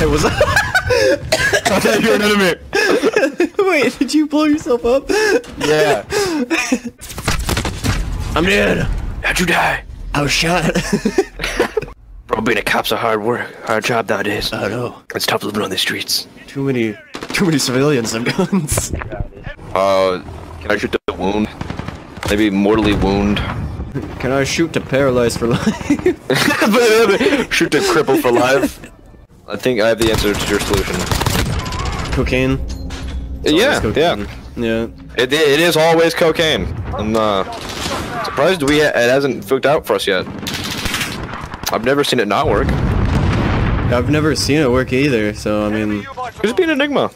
It was. I thought you were an enemy. Wait, did you blow yourself up? Yeah. I'm dead. How'd you die? I was shot. Bro, being a cop's a hard work, hard job nowadays. I know. It's tough living on the streets. Too many, too many civilians have guns. Uh, can I shoot the wound? Maybe mortally wound. Can I shoot to paralyze for life? shoot to cripple for life. I think I have the answer to your solution. cocaine. It's yeah, always yeah. Yeah. It, it is always cocaine. I'm uh, surprised we ha it hasn't hooked out for us yet. I've never seen it not work. I've never seen it work either, so I mean, just be an enigma.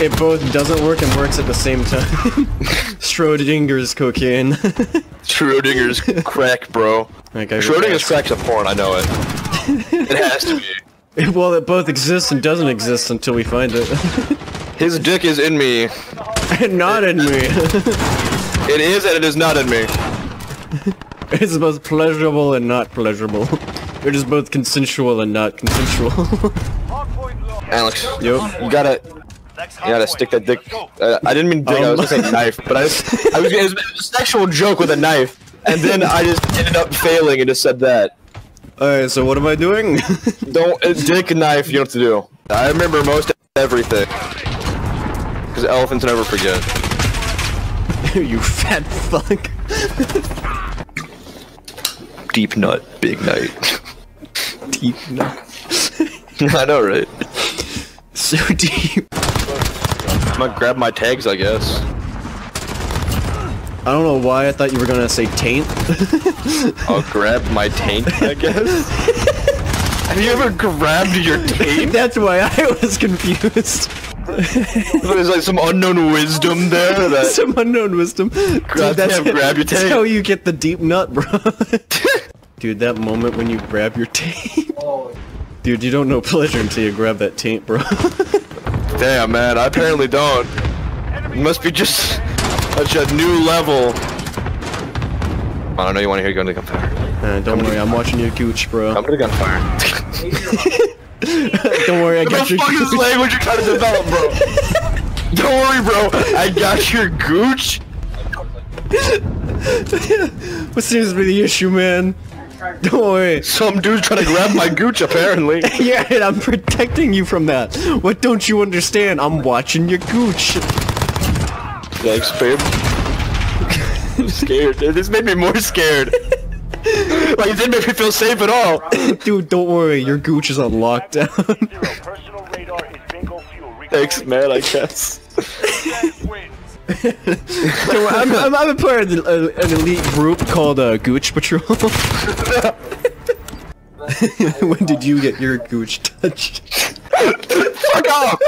it both doesn't work and works at the same time. Schrodinger's cocaine. Schrodinger's crack, bro. Schrodinger's crack's a porn. I know it. It has to be. Well, it both exists and doesn't exist until we find it. His dick is in me. And not in me. It is and it is not in me. it's both pleasurable and not pleasurable. It is both consensual and not consensual. Alex, Yup. you gotta, you gotta stick that dick. Uh, I didn't mean dick. I was Um. gonna say knife, but I, was, I was, it was a sexual joke with a knife, and then I just ended up failing and just said that. Alright, so what am I doing? Don't uh, dick and knife. You know what to do. I remember most everything. Because elephants never forget. you fat fuck. Deep nut, big night. Deep nut. I know, right? So deep. I'm gonna grab my tags, I guess. I don't know why I thought you were gonna say taint. I'll grab my taint, I guess. Have you ever grabbed your taint? That's why I was confused. There's like some unknown wisdom there that Some unknown wisdom. Dude, Grab- that's, yeah, grab your taint. that's how you get the deep nut, bro. Dude, that moment when you grab your taint. Dude, you don't know pleasure until you grab that taint, bro. Damn, man, I apparently don't. It must be just such a new level. I don't know you want to hear gun to gunfire. Uh, don't worry, I'm watching your gooch, bro. I'm gonna gunfire. Don't worry, I got your fuck is gooch. language you're trying to develop, bro? don't worry, bro. I got your gooch. What seems to be the issue, man? Don't worry. Some dude's trying to grab my gooch, apparently. Yeah, and I'm protecting you from that. What don't you understand? I'm watching your gooch. Thanks, babe. I'm scared. This made me more scared. like, it didn't make me feel safe at all. Dude, don't worry, your gooch is on lockdown. Personal radar is bingo fuel. Thanks, man, I guess. So I'm, I'm, I'm a part of the, uh, an elite group called uh, Gooch Patrol. when did you get your gooch touched? Fuck off!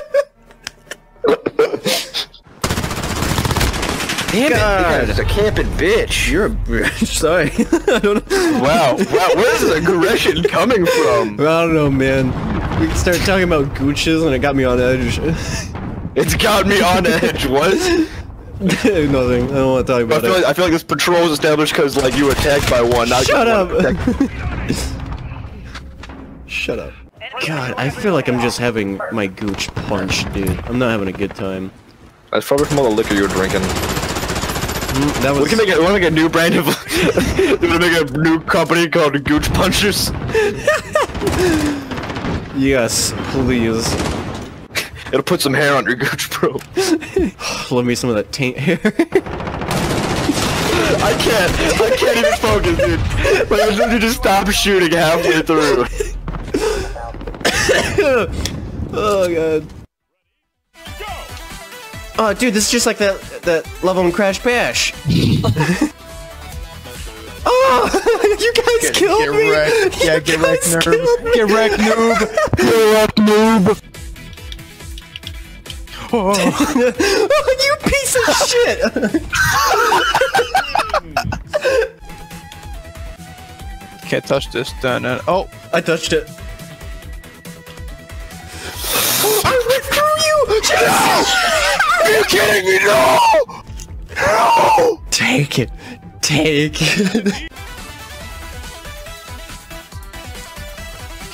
Damn God. it, a camping bitch. You're a bitch. Sorry. I don't know. Wow, wow, where's this aggression coming from? I don't know, man. We started talking about gooches and it got me on edge. It's got me on edge, what? Nothing. I don't want to talk I about feel, like, it. I feel like this patrol was established because, like, you attacked by one. You Shut up. Shut up. God, I feel like I'm just having my gooch punched, dude. I'm not having a good time. That's probably from all the liquor you were drinking. Mm, that was. We can make a, we make a new brand of. We're gonna make a new company called Gooch Punchers. Yes, please. It'll put some hair on your gooch, bro. Love me some of that taint hair. I can't. I can't even focus, dude. Like, I just need to stop shooting halfway through. oh god. Oh, dude, this is just like that that level in Crash Bash. oh, you guys killed get me. wrecked. You Yeah, get wrecked, guys nerd. killed me. Get wrecked, noob. Get wrecked, noob. Oh, you piece of shit. Can't touch this. Dun, dun. Oh, I touched it. I went through you. No! Are you kidding me? No! No! Take it. Take it.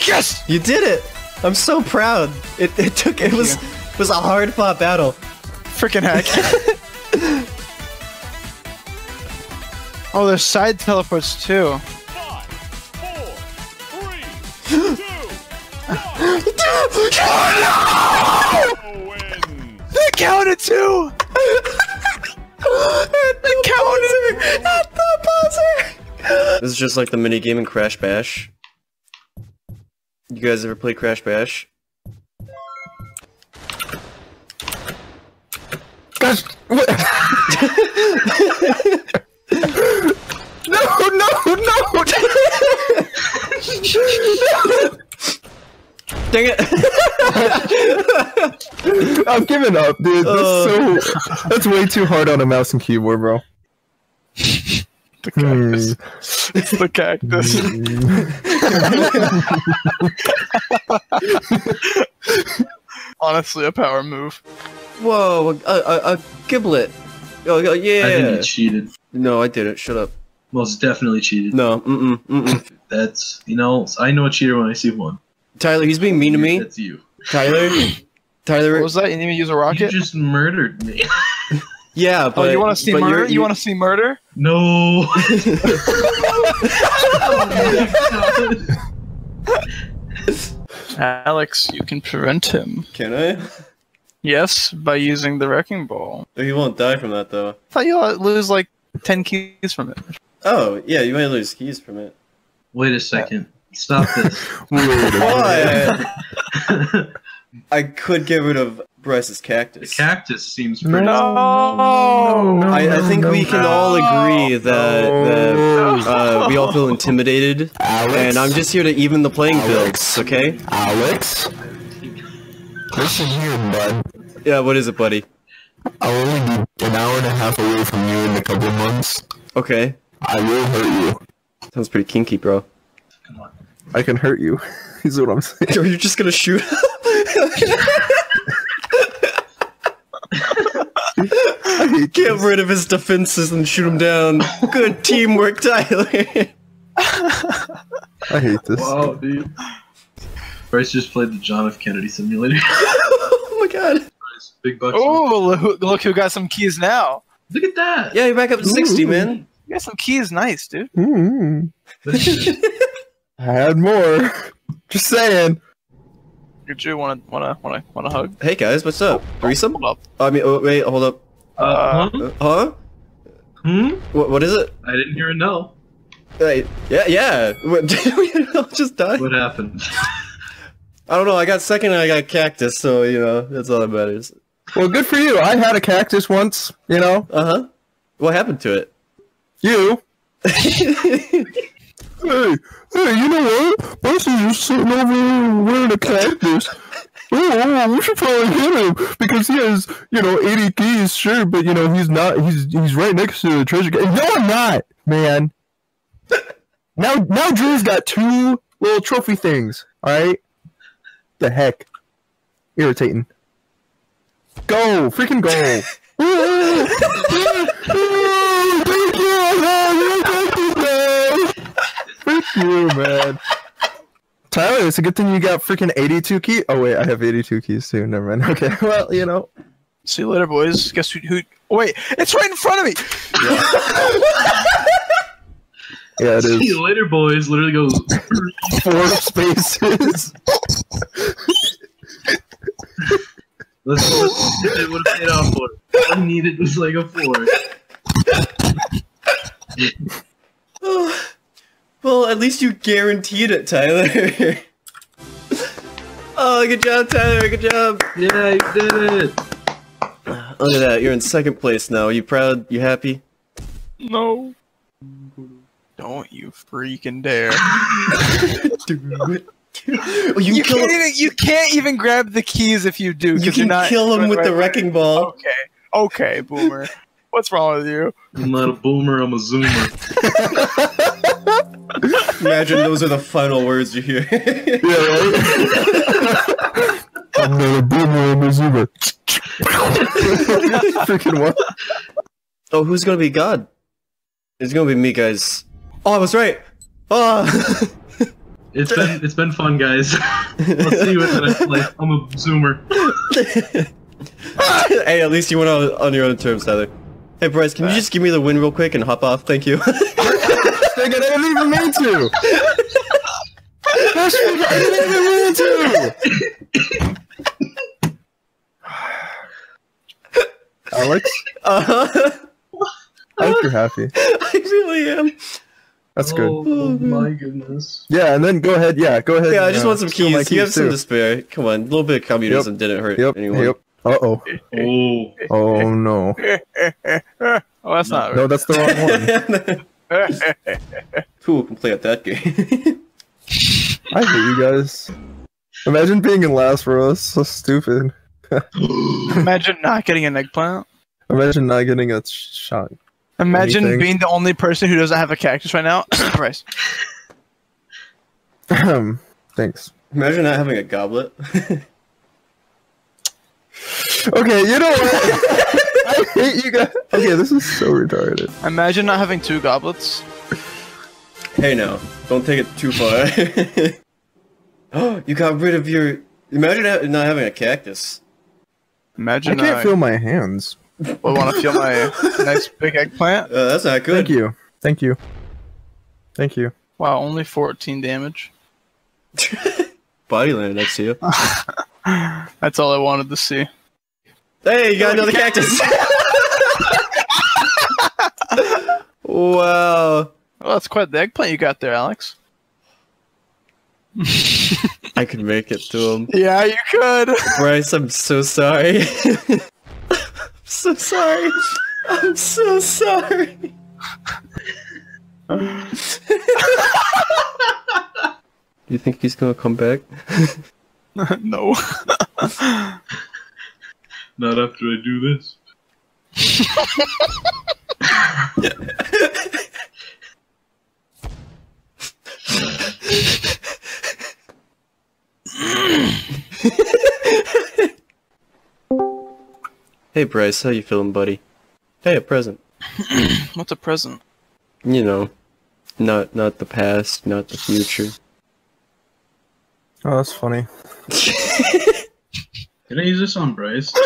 Yes! You did it! I'm so proud. It, it took it was it was a hard fought battle. Freaking heck. oh, there's side teleports too. Five, four, three, two, one. wins. They counted too! they counted! At the buzzer. This is just like the mini game in Crash Bash. You guys ever play Crash Bash? Guys, what? no, no, no! Dang it! I'm giving up, dude. That's oh. so. That's way too hard on a mouse and keyboard, bro. The cactus. It's the cactus. Hmm. Honestly, a power move. Whoa, a, a, a giblet. Oh, oh, yeah. I think you cheated. No, I didn't. Shut up. Most definitely cheated. No, mm-mm, mm-mm. That's you know I know a cheater when I see one. Tyler, he's being mean to me. That's you. Tyler, Tyler, What was that? You didn't even use a rocket? You just murdered me. yeah, but oh, you want to see murder? you're- You want to see murder? no. Oh Alex, you can prevent him. Can I? Yes, by using the wrecking ball. He won't die from that though. I thought you'd lose like 10 keys from it. Oh, yeah, you might lose keys from it. Wait a second. Stop this. Why? I could get rid of Bryce's the cactus. cactus seems pretty. No! I, I think we can all agree that, that uh, we all feel intimidated, and I'm just here to even the playing field. Okay? Alex? Listen here, bud. Yeah. What is it, buddy? I'll only be an hour and a half away from you in a couple of months. Okay. I will hurt you. Sounds pretty kinky, bro. Come on. I can hurt you. Is what I'm saying. Are you just gonna shoot? Get rid of his defenses and shoot him down. Good teamwork, Tyler. I hate this. Wow, dude. Bryce just played the John F. Kennedy simulator. oh my god. Bryce, Big bucks. Oh, look who, look who got some keys now. Look at that. Yeah, you're back up to 60, man. You got some keys, nice, dude. Mm. I had more. Just saying. Did you wanna wanna wanna wanna hug? Hey guys, what's up? Threesome? Hold up. I mean, oh, wait, hold up. Uh, huh? Uh, huh? Hmm? What, what is it? I didn't hear a no. Hey, yeah, yeah. What, did we just die? What happened? I don't know. I got second and I got cactus, so, you know, that's all that matters. Well, good for you. I had a cactus once, you know? Uh huh. What happened to it? You. Hey, hey, you know what? Buster's just sitting over wearing a cactus. Oh, oh, oh, we should probably hit him because he has, you know, 80 keys, sure, but you know he's not. He's he's right next to the treasure. No, I'm not, man. Now, now Drew's got two little trophy things. All right. The heck, irritating. Go, freaking go. Thank you, man. Tyler, it's a good thing you got freaking 82 keys. Oh, wait, I have 82 keys too. Never mind. Okay, well, you know. See you later, boys. Guess who? who oh, wait, it's right in front of me. Yeah, it See is. you later, boys. Literally goes. Four spaces. Let's go. It would have paid off for it. All I needed was like a four. well, at least you guaranteed it, Tyler. oh, good job, Tyler. Good job. Yeah, you did it. Look at that. You're in second place now. Are you proud? You happy? No. Don't you freaking dare! Do it. Oh, you, You kill can't even you can't even grab the keys if you do. You can not kill him doing with the right- wrecking ball. Okay, okay, boomer. What's wrong with you? I'm not a boomer. I'm a zoomer. Imagine those are the final words you hear. Yeah, right? I'm not a boomer, I'm a zoomer. freaking what? oh, who's gonna be God? It's gonna be me, guys. Oh, I was right. Oh, It's been it's been fun, guys. Let's see you in the next life. I'm a zoomer. hey, at least you went on, on your own terms, Tyler. Hey, Bryce, can you just give me the win real quick and hop off? Thank you. Nigga, I didn't even mean to. That's what I didn't even mean to. Alex, uh, huh. I hope you're happy. I really am. That's good. Oh, good. my goodness. Yeah, and then go ahead. Yeah, go ahead. Yeah, I just uh, want some steal my keys. You have some too. to spare. Come on, a little bit of communism didn't hurt Yep. anyone. Yep. Uh oh. Oh, Oh no. Oh, that's not No, that's the wrong one. Who can play at that game? I hate you guys. Imagine being in last row. It's so stupid. Imagine not getting an eggplant. Imagine not getting a shot. Imagine Anything. being the only person who doesn't have a cactus right now. Bryce. Thanks. Imagine not having a goblet. Okay, you know what? I hate you guys. Okay, this is so retarded. Imagine not having two goblets. hey, now, don't take it too far. oh, you got rid of your. Imagine not having a cactus. Imagine I can't I feel my hands. I want to feel my nice big eggplant. Uh, that's not good. Thank you. Thank you. Thank you. Wow, only 14 damage. Body land next to you. That's all I wanted to see. Hey, you got another cactus. Wow. Well, that's quite the eggplant you got there, Alex. I could make it to him. Yeah, you could. Bryce, I'm so sorry. I'm so sorry. I'm so sorry. Do you think he's gonna come back? no. not after I do this. Hey Bryce, how you feeling, buddy? Hey, a present. What's a present? You know, not not the past, not the future. Oh, that's funny. Can I use this on Bryce?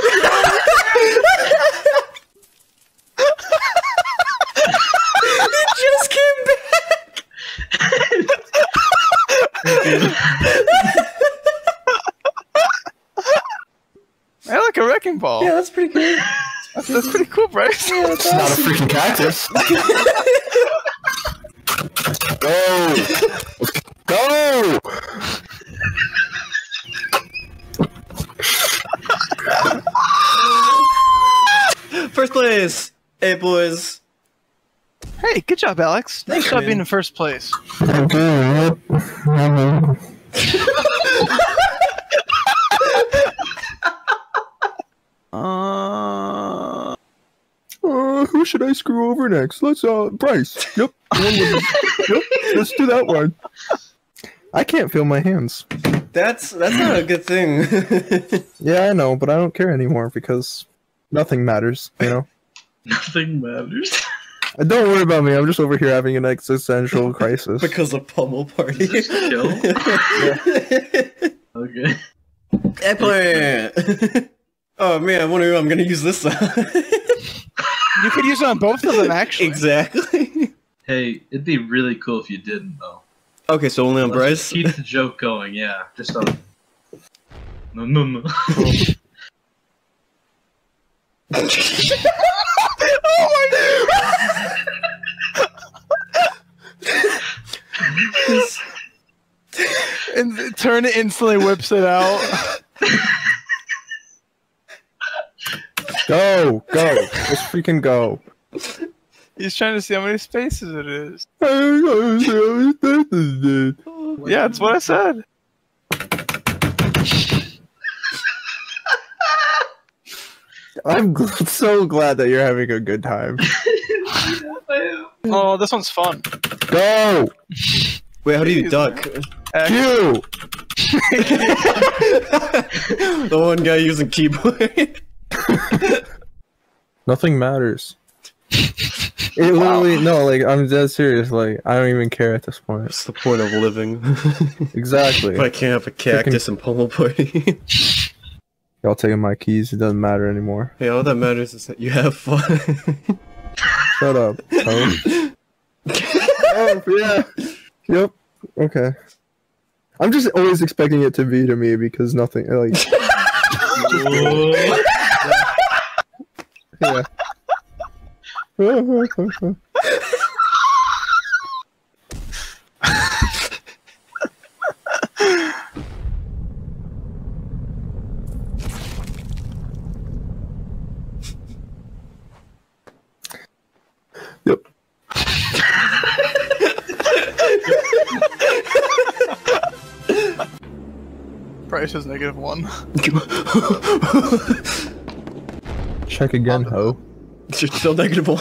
Just came back. I like a wrecking ball. Yeah, that's pretty cool. That's, that's pretty cool, Bryce. It's not a freaking cactus. Go! Go! First place. Hey boys. Hey, good job, Alex. Nice job being in first place. Uh, Uh, who should I screw over next? Let's uh Bryce. Yep. the one with- yep. Let's do that one. I can't feel my hands. That's that's not a good thing. Yeah, I know, but I don't care anymore because nothing matters, you know? Nothing matters. Don't worry about me, I'm just over here having an existential crisis. because of pummel party. Is this a? Okay. Eggplant. oh man, I wonder who I'm gonna use this on. you could use it on both of them, actually. exactly. Hey, it'd be really cool if you didn't, though. Okay, so only on Let's Bryce. keep the joke going, yeah. Just on. No, no, no. Oh and turn it instantly whips it out. Go, go. Just freaking go. He's trying to see how many spaces it is. Yeah, that's what I said. Gl- so glad that you're having a good time. Oh, this one's fun. Go! Wait, how do you duck? Eh. Q! the one guy using keyboard. Nothing matters. It literally no, like I'm dead serious. Like I don't even care at this point. What's the point of living? Exactly. if I can't have a cactus and pummel party. Y'all taking my keys. It doesn't matter anymore. hey, all that matters is that you have fun. Shut up. Oh. oh yeah. Yep. Okay. I'm just always expecting it to be to me because nothing like yeah. Price is negative one. Check again, ho. You're still negative one.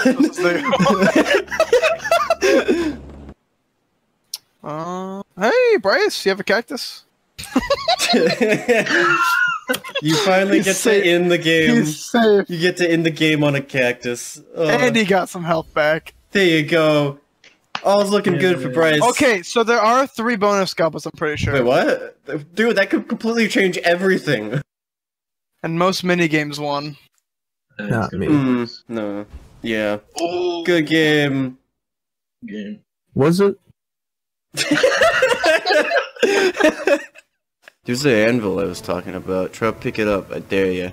uh, hey, Bryce, you have a cactus? you finally He's get safe. to end the game. He's safe. You get to end the game on a cactus. Oh, And he got some health back. there you go. All's looking good for Bryce. Okay, so there are three bonus scalpels, I'm pretty sure. Wait, what? Dude, that could completely change everything. And most mini games won. Not me. Mm, no. Yeah. Oh. Good game. Game. Was it? There's the anvil I was talking about. Try to pick it up. I dare you.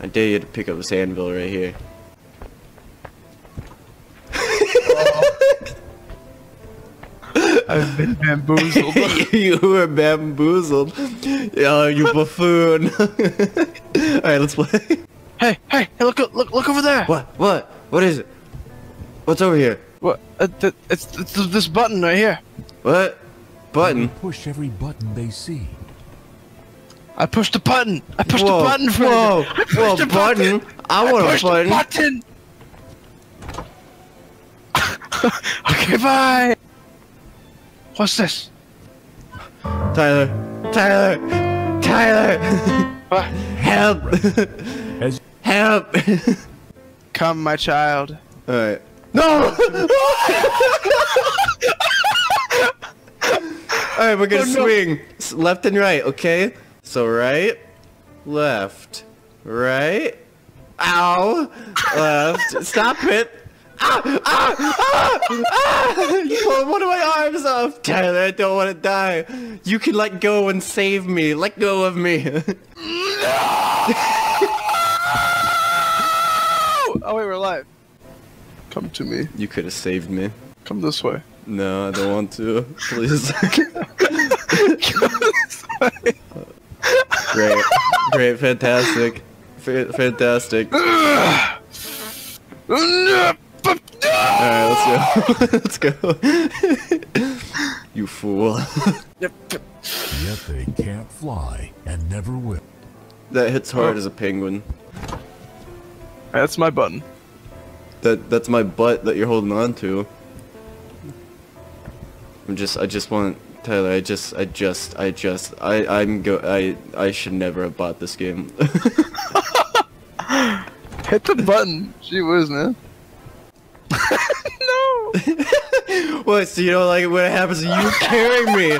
I dare you to pick up this anvil right here. I've been bamboozled. you were bamboozled. Oh, you buffoon. Alright, let's play. hey, hey, hey, look, look, look over there. What? What? What is it? What's over here? What? Uh, th- it's, it's this button right here. What? Button? Push every button they see. I pushed the button. I pushed whoa, the button for Whoa! you. I pushed Whoa, the button? I I want a pushed the button. button. okay, bye. What's this? Tyler! Tyler! Tyler! What? Help! As Help! Come, my child. Alright. No! Alright, we're gonna oh, swing. S- Left and right, okay? So right, left, right, ow, left, stop it. Ah, ah, ah, ah! You pulled one of my arms off. Tyler, I don't want to die. You can let go and save me. Let go of me. no! Oh wait, we're live. Come to me. you could have saved me. Come this way. No, I don't want to. Please. Great. Great. Fantastic. Fa- fantastic. Alright, let's go. let's go. you fool. Yep. Yet they can't fly and never will. that hits hard oh. as a penguin. That's my button. That that's my butt that you're holding on to. I'm just I just want Tyler, I just I just I just I I'm go I I should never have bought this game. Hit the button. She whiz, man. No. What? So you don't like it when it happens? You carry me,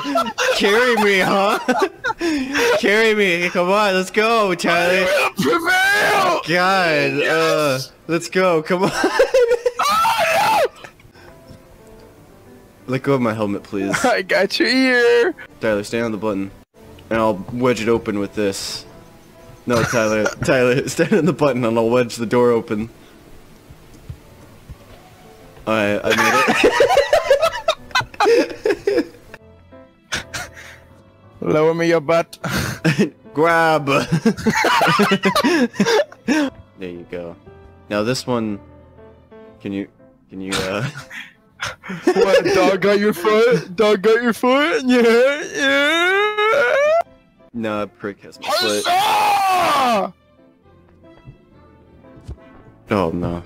carry me, huh? carry me. Come on, let's go, Charlie. Prevail. God, uh, let's go. Come on. Let go of my helmet, please. I got your ear. Tyler, stand on the button, and I'll wedge it open with this. No, Tyler, Tyler, stand on the button, and I'll wedge the door open. Alright, I made it. Lower me your butt. Grab. there you go. Now this one, can you, can you, uh, what? Dog got your foot? Dog got your foot? Yeah, yeah. no, prick has my foot. Oh no.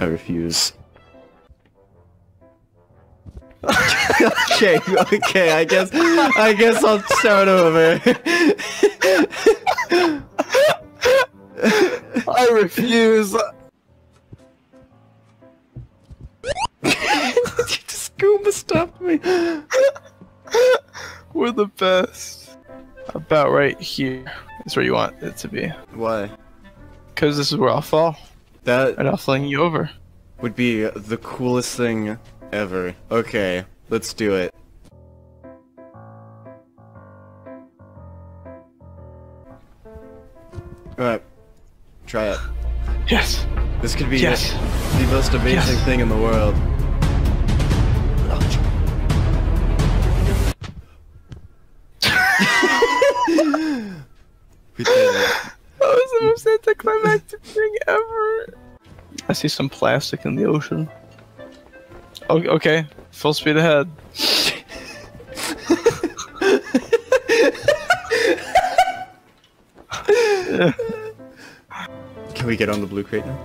I refuse. okay, okay, I guess I guess I'll start over. I refuse. Just goomba, stopped me. We're the best. About right here is where you want it to be. Why? Because this is where I'll fall. That and I'll fling you over. would be the coolest thing ever. Okay, let's do it. Alright. Try it. Yes. This could be Yes. the most amazing Yes. thing in the world. I see some plastic in the ocean. O- okay, full speed ahead. Can we get on the blue crate now?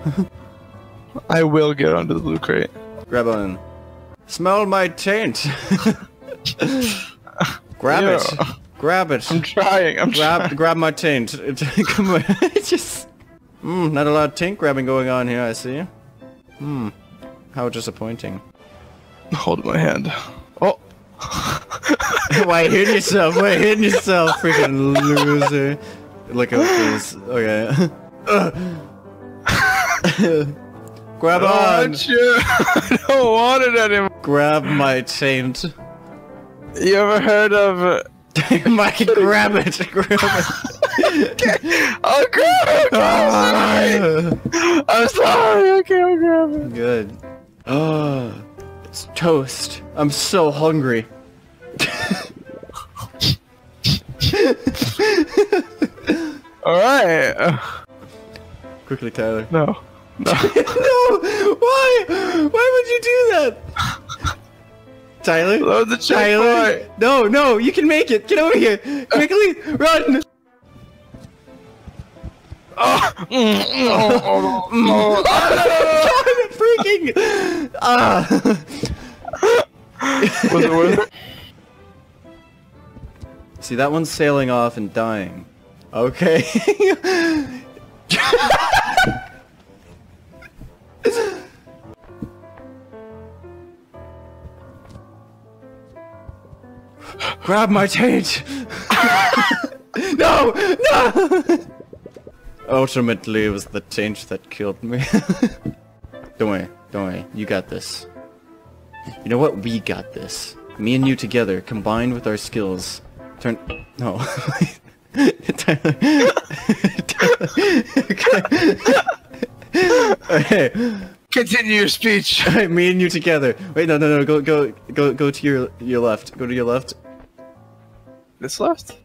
I will get onto the blue crate. Grab on. Smell my taint. grab it. Grab it. I'm trying. I'm grab trying. grab my taint. Come on. It's just Hmm, not a lot of taint grabbing going on here, I see. Hmm. How disappointing. Hold my hand. Oh, Why hitting yourself? Why hitting yourself, freaking loser? Look at this. Okay. grab on. Aren't you? I don't want it anymore. Grab my taint. You ever heard of? Mike, grab it. Grab it. okay. I'll grab it. Ah. I'm sorry. Okay, I'll grab it. Good. Oh, it's toast. I'm so hungry. All right. Quickly, Tyler. No. No. no! Why? Why would you do that? Tyler? Load the Tyler? No, no, you can make it. Get over here. Quickly, run. Oh, freaking! Ah. Was it worth it? See, that one's sailing off and dying. Okay. Grab my taint! no! No! Ultimately, it was the taint that killed me. don't worry, don't worry. You got this. You know what? We got this. Me and you together, combined with our skills. Turn. No. Tyler. Tyler. okay. okay. Continue your speech. Alright, me and you together. Wait, no, no, no. Go, go, go, go to your your left. Go to your left. This left?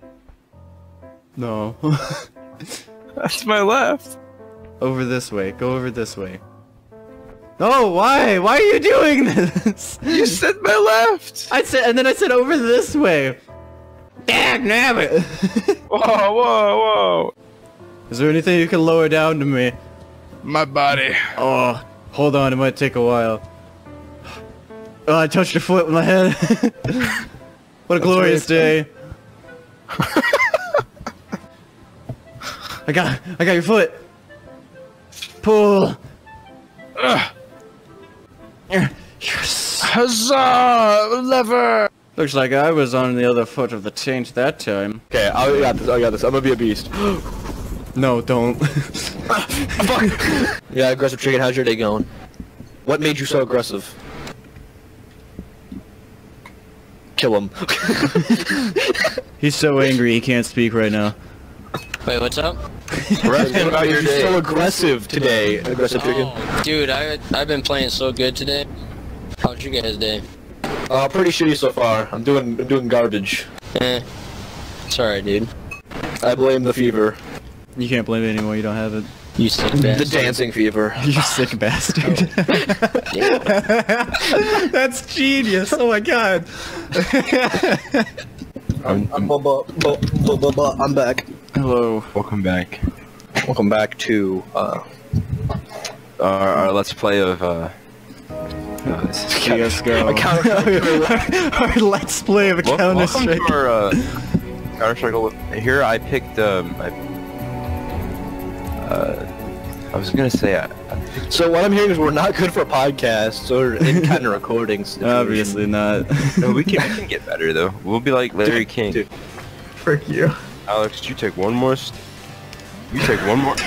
No. That's my left. over this way. Go over this way. No, why? Why are you doing this? You said my left. I said, and then I said over this way. Dad, nabbit. Whoa, whoa, whoa. Is there anything you can lower down to me? My body. Oh, hold on, it might take a while. Oh, I touched your foot with my head. what a glorious day. I got, I got your foot. Pull. Yes. Huzzah! Lever! Looks like I was on the other foot of the taint that time. Okay, I got this. I got this. I'm gonna be a beast. No, don't. Ah, yeah, aggressive chicken. How's your day going? What made you so aggressive? Kill him. He's so angry he can't speak right now. Wait, what's up? We're asking about your day. so aggressive today, aggressive chicken. Oh, dude, I I've been playing so good today. How's your guys' day? Uh, pretty shitty so far. I'm doing, I'm doing garbage. Eh, sorry, dude. I blame the fever. You can't blame it anymore, you don't have it. You sick bastard. The dancing fever. You sick bastard. That's genius. Oh my god. I'm, I'm, I'm back. Hello. Welcome back. Welcome back to uh, Our, our let's play of uh, uh CSGO. Counter- our let's play of a wel- Counter Strike. our uh, Counter Strike. Here I picked um, I, uh, I was gonna say, uh, So what I'm hearing is we're not good for podcasts or in kind of recordings. Obviously not. no, we can, we can get better though. We'll be like Larry King. dude. Frick you. Alex, you take one more. St- you take one more.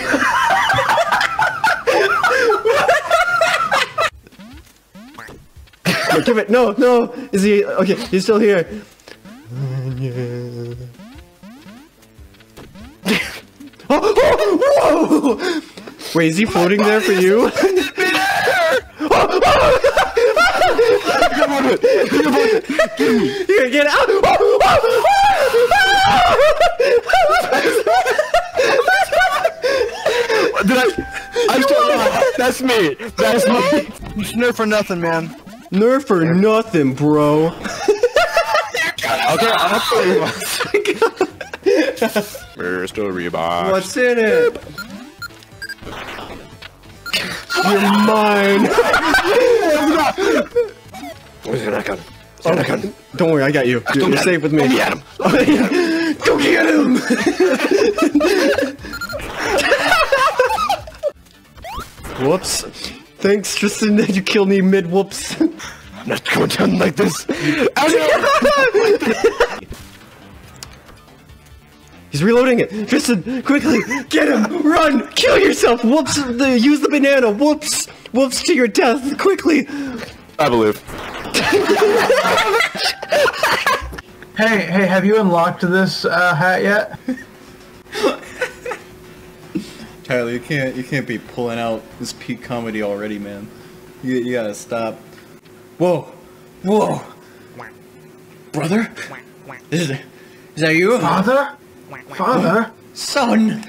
No, give it. No, no. Is he? Okay, he's still here. oh, oh, whoa! Wait, is he floating there for you? Here, get out! Did I? I'm still. That's me. That's me. You snurf for nothing, man. Nerf for nothing, bro. Okay, I'll play Mr. Reebok. What's in it? You're mine. Where's the gun? Oh, oh don't worry, I got you. You're, you're safe with me. Go get him. Go get him! Whoops. Thanks, Tristan, that you killed me mid whoops. I'm not going down like this. He's reloading it. Tristan, quickly, get him! Run! Kill yourself! Whoops! The, use the banana! Whoops! Whoops to your death! Quickly! I believe. Hey, hey, have you unlocked this uh, hat yet? Tyler, you can't you can't be pulling out this peak comedy already, man. You, you gotta stop. Whoa, whoa, brother, is is that you, Father? Father? son?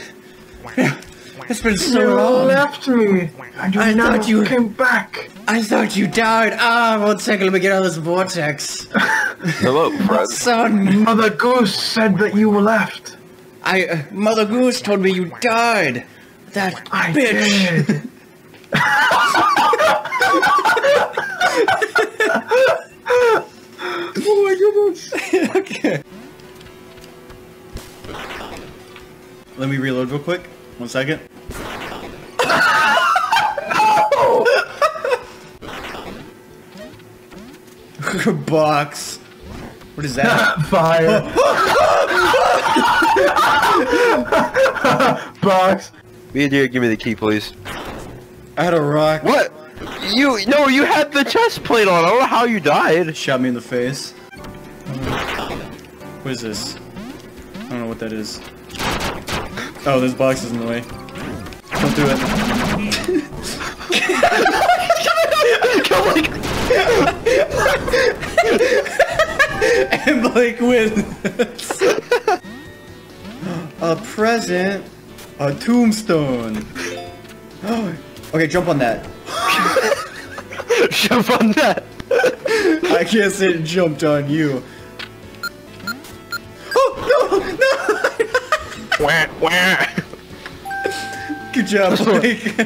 It's been so You long. left me. And you I thought you- came back. I thought you died. Ah, one second, let me get out of this vortex. Hello, Fred. Son, Mother Goose said that you were left. I uh, Mother Goose told me you died. That I bitch. did. okay. Let me reload real quick. One second. Box. What is that? Fire. Box. Me and you, give me the key, please. I had a rock. What? You no, you had the chest plate on. I don't know how you died. Shot me in the face. What is this? I don't know what that is. Oh, there's boxes in the way. Don't do it. and Blake wins. a present. A tombstone. okay, jump on that. Jump on that. I can't say it jumped on you. Oh, no, no! Wah, wah. Good job, Blake.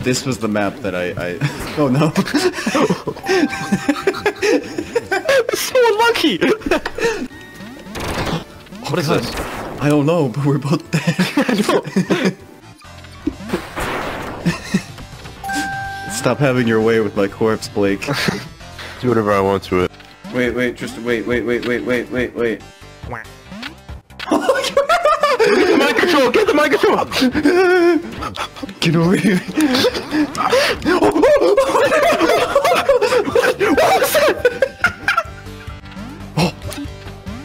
this was the map that I, I... Oh, no. so unlucky. what is this? I don't know, but we're both dead. Stop having your way with my corpse, Blake. Do whatever I want to it. Wait, wait, just wait, wait, wait, wait, wait, wait, wait. Get the mind control. Get the mind control. Get over here.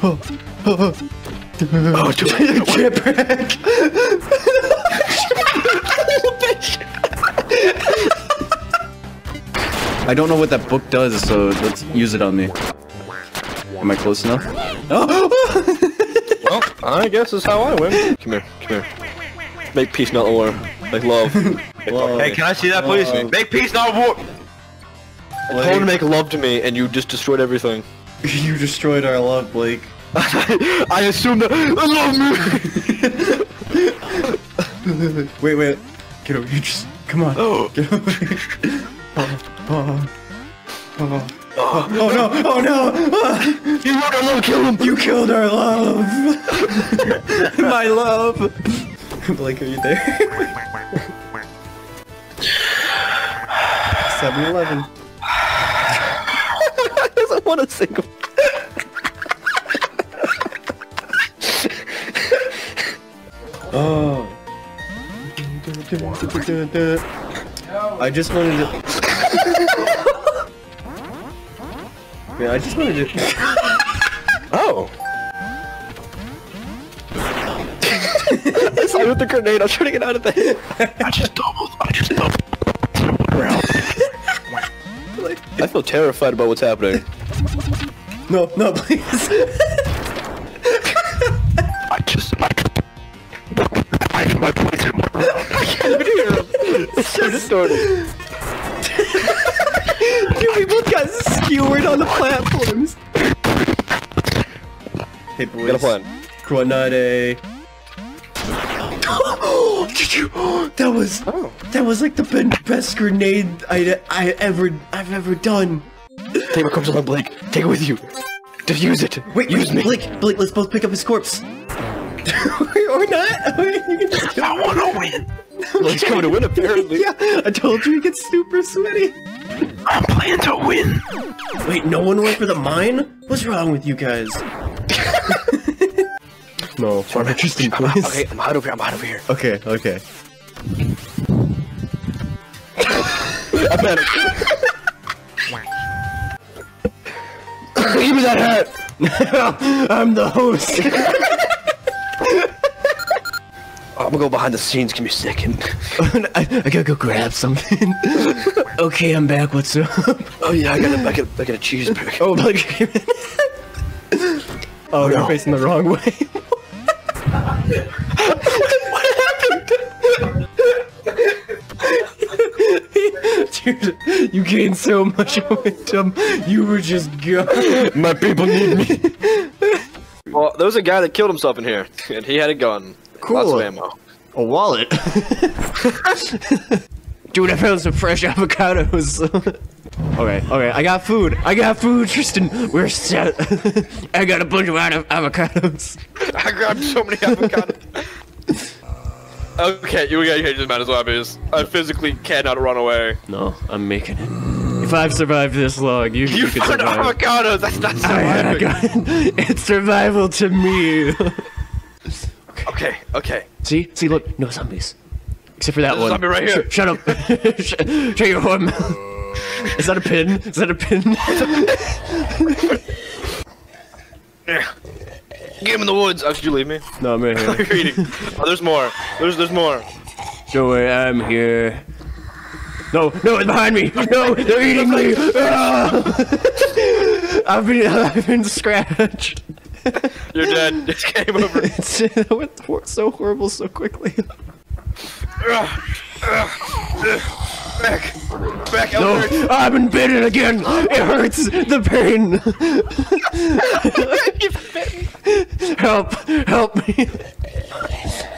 Oh, too late. Chipwreck. I don't know what that book does, so let's use it on me. Am I close enough? Oh! Well, I guess that's how I win. Come here, come here. Make peace, not war. Make love. Love. Hey, can I see that, please? Love. Make peace, not war. I told him to make love to me, and you just destroyed everything. You destroyed our love, Blake. I assume that I love me. Wait, wait. Get over here. Just come on. Oh. Get over here. Oh, oh, oh. Oh, oh no! Oh no! You want our love, kill him. You killed our love. My love. Blake, are you there? 7-Eleven. doesn't want a single. Oh. I just wanted to. Man, I just wanted to. Oh. I saw you with the grenade. I was trying to get out of there. I just doubled. I just doubled. I feel terrified about what's happening. No, no, please. I just. I, I, my poison. I can't even hear him. It's so distorted. Both got skewered on the platforms. Hey, boys. Got a plan. Grenade. Did you? That was oh. that was like the ben- best grenade I I ever I've ever done. Take what comes along, Blake. Take it with you. Defuse it. Wait, use wait, me. Blake, Blake, let's both pick up his corpse. or not. I want to win. Blake's coming to win, apparently. yeah, I told you he gets super sweaty. I'm playing to win. Wait, no one went for the mine? What's wrong with you guys? no, more interesting, please. Okay, I'm out over here. I'm out over here. Okay, okay. I panicked. Give me that hat. I'm the host. I'm gonna go behind the scenes. Give me a second. I, I gotta go grab something. okay, I'm back. What's up? Oh yeah, I got a, I got a, I got a cheeseburger. Oh, Blake. oh, you're facing the wrong way. What happened? Dude, you gained so much momentum. You were just gone. My people need me. well, there was a guy that killed himself in here, and he had a gun. Cool. Lots of ammo. A wallet. Dude, I found some fresh avocados. okay, okay, I got food. I got food, Tristan. We're set. I got a bunch of av- avocados. I grabbed so many avocados. okay, you got you just might as well because I physically cannot run away. No, I'm making it. If I've survived this long, you, You you can found survive. avocados. That's not I, I surviving. got It's survival to me. Okay, okay. See, see, look, no zombies, except for that There's a one. zombie right here. Sh- shut up. Sh- shut your whore mouth. Is that a pin? Is that a pin? Yeah. Get him in the woods. Oh, did you leave me? no, I'm right here. You're eating. Oh, there's more. There's there's more. Don't worry, I'm here. No, no, it's behind me. No, they're eating me. Ah! I've been, I've been scratched. You're dead. It's game over. It's, it went hor- so horrible so quickly. Back. Back out No, there. I've been bitten again. It hurts. The pain. help! Help me!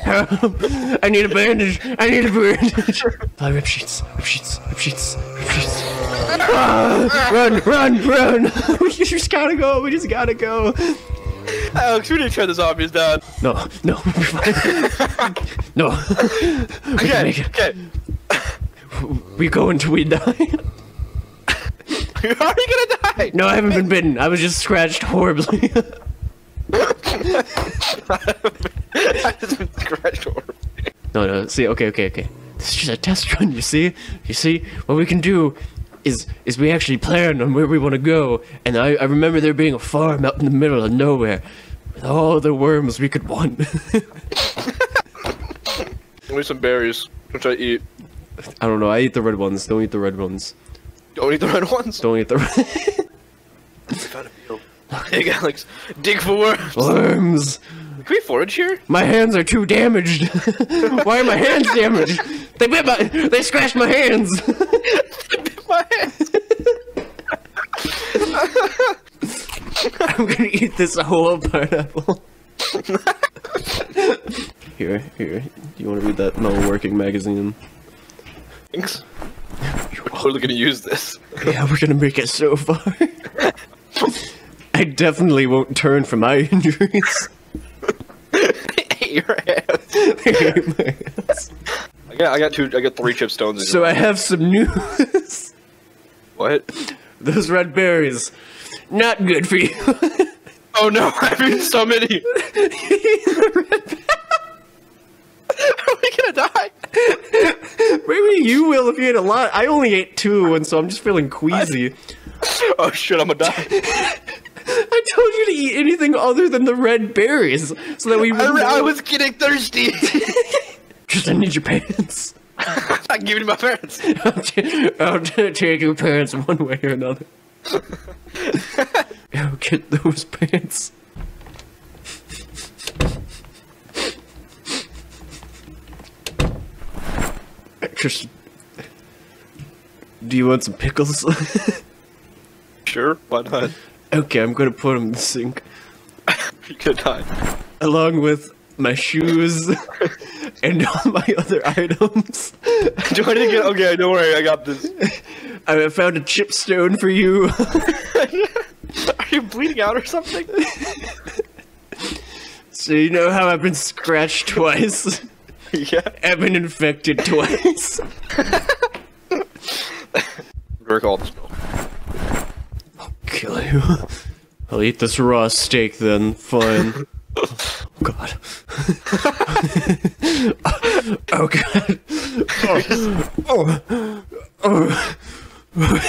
Help! I need a bandage. I need a bandage. Fly rip sheets. Rip sheets. Rip sheets. Rip sheets. Ah, run! Run! Run! we just gotta go. We just gotta go. Alex, we need to turn the zombies down. No, no, we're fine. no. We can Okay, make it. okay. We go until we die. You're already gonna die. No, I haven't been bitten. I was just scratched horribly. I just been scratched over. no, no. See, okay, okay, okay. This is just a test run. You see? You see? What we can do is is we actually plan on where we want to go. And I, I remember there being a farm out in the middle of nowhere with all the worms we could want. Give me some berries, which I eat. I don't know. I eat the red ones. Don't eat the red ones. Don't eat the red ones. Don't eat the red I found a. Hey, Alex, dig for worms. worms. Can we forage here? My hands are too damaged. Why are my hands damaged? They bit my. They scratched my hands. My hands. I'm gonna eat this whole pineapple. here, here. Do you want to read that non-working magazine? Thanks. We're totally gonna use this. Yeah, we're gonna make it so far. I definitely won't turn from my injuries. Eat your hands. I got I got two I got three chip stones. so I have some news. What? Those red berries, not good for you. Oh no! I've eaten so many. Are we gonna die? Maybe you will if you ate a lot. I only ate two, and so I'm just feeling queasy. Oh shit! I'm gonna die. I told you to eat anything other than the red berries, so that we. I, I was getting thirsty. Just I need your pants. I'm giving you my parents. I'll, t- I'll t- take your pants one way or another. Go get those pants. Just. Do you want some pickles? Sure, why not? okay, I'm gonna put them in the sink. You could die. Along with my shoes and all my other items. Do I need to get? Okay, don't worry. I got this. I found a chipstone for you. Are you bleeding out or something? so you know how I've been scratched twice? yeah. I've been infected twice. Recall this milk. I'll kill you. I'll eat this raw steak then. Fine. Oh god. oh god. Oh. Oh. oh.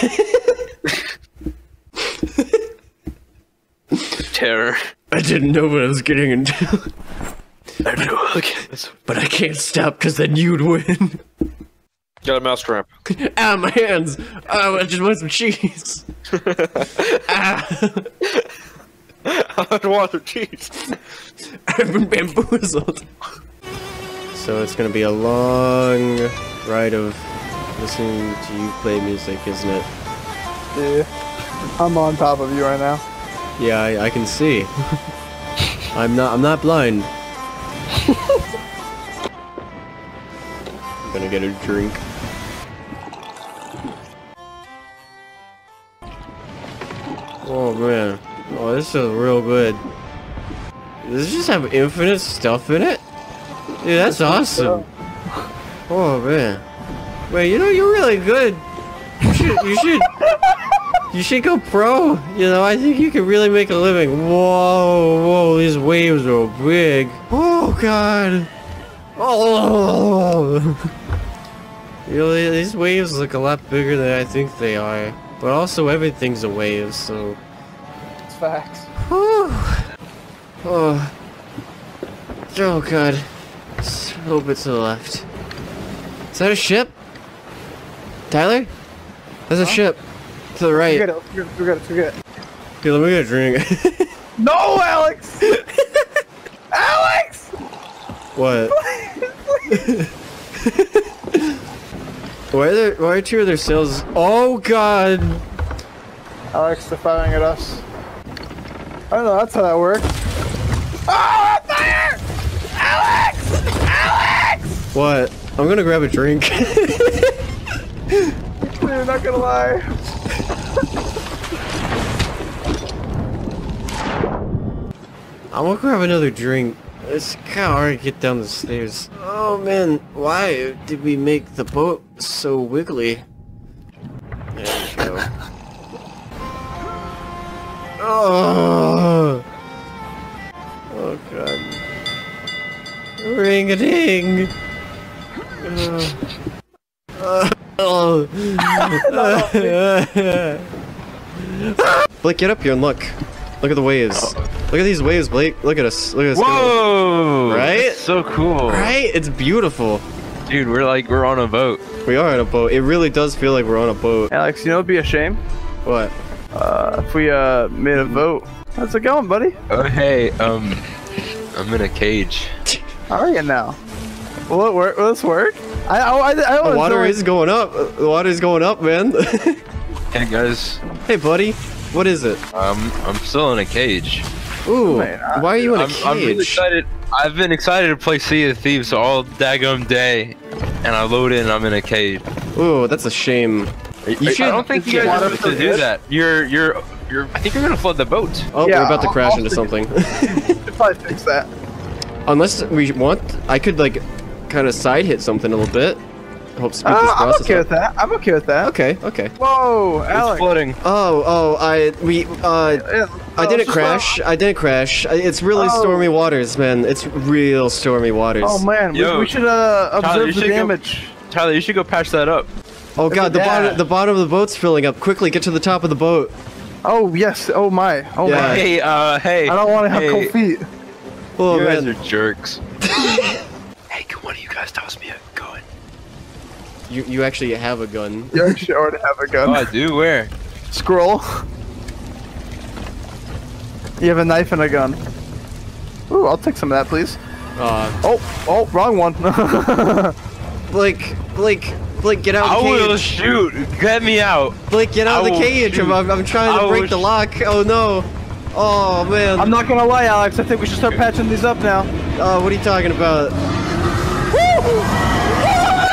Terror. I didn't know what I was getting into. I know. Okay. But I can't stop because then you'd win. Got a mouse trap. Ah, my hands. Oh, I just want some cheese. ah, I don't want the cheese. I've been bamboozled. So it's gonna be a long ride of listening to you play music, isn't it? Yeah. I'm on top of you right now. Yeah, I, I can see. I'm not. I'm not blind. I'm gonna get a drink. Oh man. Oh, this is real good. Does it just have infinite stuff in it? Dude, that's awesome. Oh man. Wait, you know you're really good. You should. You should. You should go pro. You know, I think you could really make a living. Whoa, whoa, these waves are big. Oh god. Oh. You know, these waves look a lot bigger than I think they are. But also everything's a wave, so. It's facts. Whew. Oh. Oh god. A little bit to the left. Is that a ship? Tyler? That's a ship. To the right. Forget it. Forget it. Forget it. Forget it. Okay, let me get a drink. No, Alex! Alex! what? why are there why are two of their sails Oh god! Alex, they're firing at us. I don't know, that's how that works. Oh, fire! Alex! Alex! What? I'm gonna grab a drink. Dude, not gonna lie. I'm gonna grab another drink. It's kinda hard to get down the stairs. Oh man, why did we make the boat so wiggly? Oh! Oh god. Ring a ding! Oh. Blake, get up here and look. Look at the waves. Look at these waves, Blake. Look at us. Look at us. go. Whoa! Right? That's so cool. Right? It's beautiful. Dude, we're like we're on a boat. We are on a boat. It really does feel like we're on a boat. Alex, you know it'd be a shame? What? Uh, if we, uh, made a vote. How's it going, buddy? Oh hey, um, I'm in a cage. How are you now? Will it work? Will this work? I, I, I, I The water is going up. The water is going up, man. Hey guys, hey, buddy. What is it? um, I'm still in a cage. Ooh, Man, I- why are you in a I'm, I'm really cage? excited. I've been excited to play Sea of Thieves all daggum day, and I load in. I'm in a cage. Ooh, that's a shame. You should. I don't think you guys water are supposed to do good? that. You're, you're, you're. I think you're gonna flood the boat. Oh, Yeah, we're about to I'll- crash I'll into something. If I fix that. Unless we want, I could like kind of side hit something a little bit. Hope speed this Uh, I'm okay up. with that. I'm okay with that. Okay, okay. Whoa, Alex. It's floating. Oh, oh, I we uh Yeah, I didn't just crash. I didn't crash. It's really Oh. stormy waters, man. It's real stormy waters. Oh man, we, Yo, we should uh, Tyler, observe the should go- damage. Tyler, you should go patch that up. Oh god, the Yeah. bottom the bottom of the boat's filling up. Quickly, get to the top of the boat. Oh yes. Oh my. Oh Yeah. my. Hey, uh, hey. I don't want to have hey, cold feet. Oh You guys are jerks. hey, can one of you guys toss me a gun? you you actually have a gun. You actually already have a gun. Oh, I do. Where? Scroll. You have a knife and a gun. Ooh, I'll take some of that, please. Uh, Oh, oh, wrong one. Blake, Blake, Blake, get out I of the will shoot. Get me out. Blake, get out I of the will cage. I'm. I'm, I'm trying to will break the lock. Oh no. Oh man. I'm not gonna lie, Alex. I think we should start patching these up now. Oh, what are you talking about?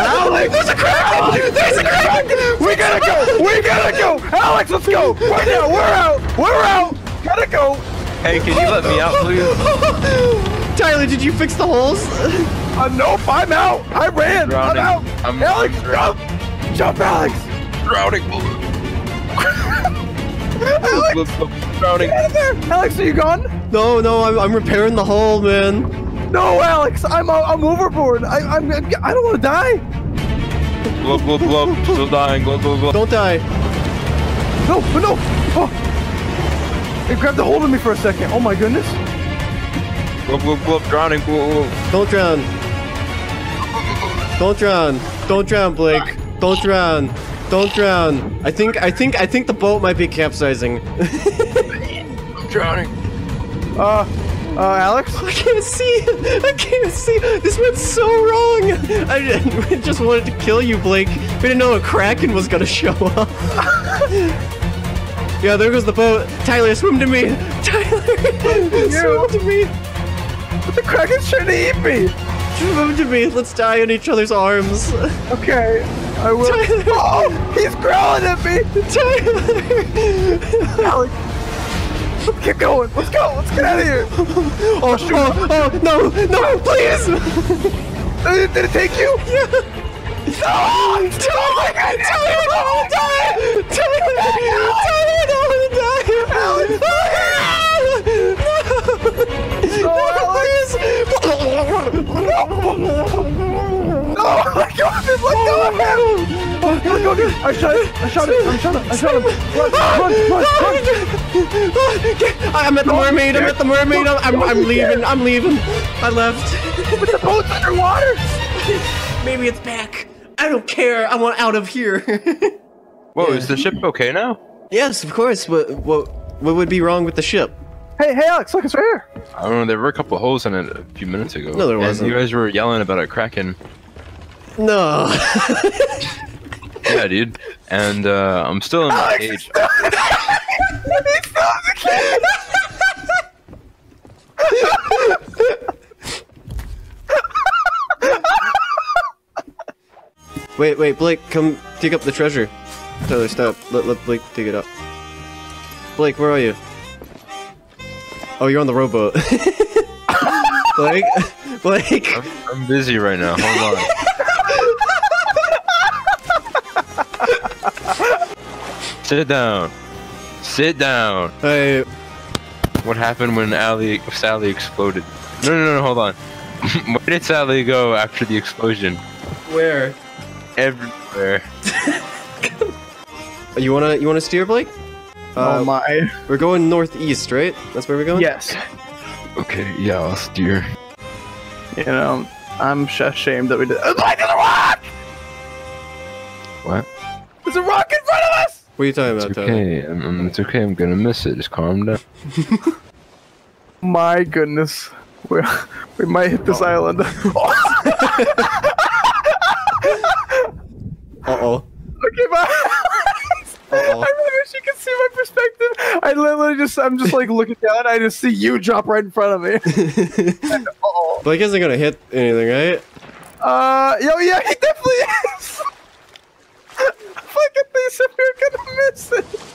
Alex, there's a crack! There's a crack! We gotta go! We gotta go! Alex, let's go! Right now, we're out! We're out! Gotta go! Hey, can you let me out, please? Tyler, did you fix the holes? Uh, nope, I'm out! I ran! Drowning. I'm out! I'm- Alex, jump! Jump, Alex! Drowning. Alex, Drowning. get out of there! Alex, are you gone? No, no, I'm, I'm repairing the hole, man. No, Alex, I'm uh, I'm overboard. I I'm I don't want to die. Glub, glub, glub. Still dying. Glub, glub, glub. Don't die. No, no. Oh. It grabbed a hold of me for a second. Oh my goodness. Drowning. Don't drown. Don't drown. Don't drown, Blake. Don't drown. Don't drown. I think I think I think the boat might be capsizing. I'm drowning. Uh, uh, Alex. I can't see. I can't see. This went so wrong. I just wanted to kill you, Blake. We didn't know a kraken was gonna show up. yeah, there goes the boat. Tyler, swim to me. Tyler, swim to me. The Kraken's trying to eat me. Swim to me. Let's die in each other's arms. Okay, I will. Tyler. Oh, he's growling at me. Tyler. Alex. Let's get going. Let's go. Let's get out of here. Oh, oh, oh, no, no, please. Oh, did, did it take you? Yeah. No! Oh my god! Tyler, I don't want to die! Tyler! Tyler, I don't want to die! Alex! No! Oh, Oh my god! Let go of him. Oh, let go of him. I shot him. I shot him. I shot him. I shot him. Run, run, run, run. I'm at the mermaid. I'm at the mermaid. I'm, I'm, I'm leaving. I'm leaving. I left. But the boat's underwater. Maybe it's back. I don't care. I want out of here. Whoa, is the ship okay now? yes, of course. What, what, what would be wrong with the ship? Hey, hey, Alex, look, it's right here. I don't know. There were a couple holes in it a few minutes ago. No, there And wasn't. You guys were yelling about a kraken. No. Yeah, dude. And uh, I'm still in my cage. wait, wait, Blake, come dig up the treasure. Tyler, stop. Let, let Blake dig it up. Blake, where are you? Oh, you're on the rowboat. Blake, Blake. I'm, I'm busy right now. Hold on. Sit down. Sit down. Hey, What happened when Ali Sally exploded? No, no, no, no hold on. Where did Sally go after the explosion? where? Everywhere. You wanna, you wanna steer, Blake? Uh, oh my. We're going northeast, right? That's where we're going. Yes. Okay, yeah, I'll steer. You know, I'm sh- ashamed that we did. Oh, Blake, there's a rock! What? There's a rock in front of us! What are you talking It's about, Tyler? okay. I'm, I'm- it's okay. I'm gonna miss it. Just calm down. My goodness. We we might hit this island. Uh oh. Look at my eyes. I really wish you could see my perspective. I literally just, I'm just like looking down. I just see you drop right in front of me. oh. Blake isn't gonna hit anything, right? Uh, yo, yeah, he definitely is. Look at this. If you're gonna miss it.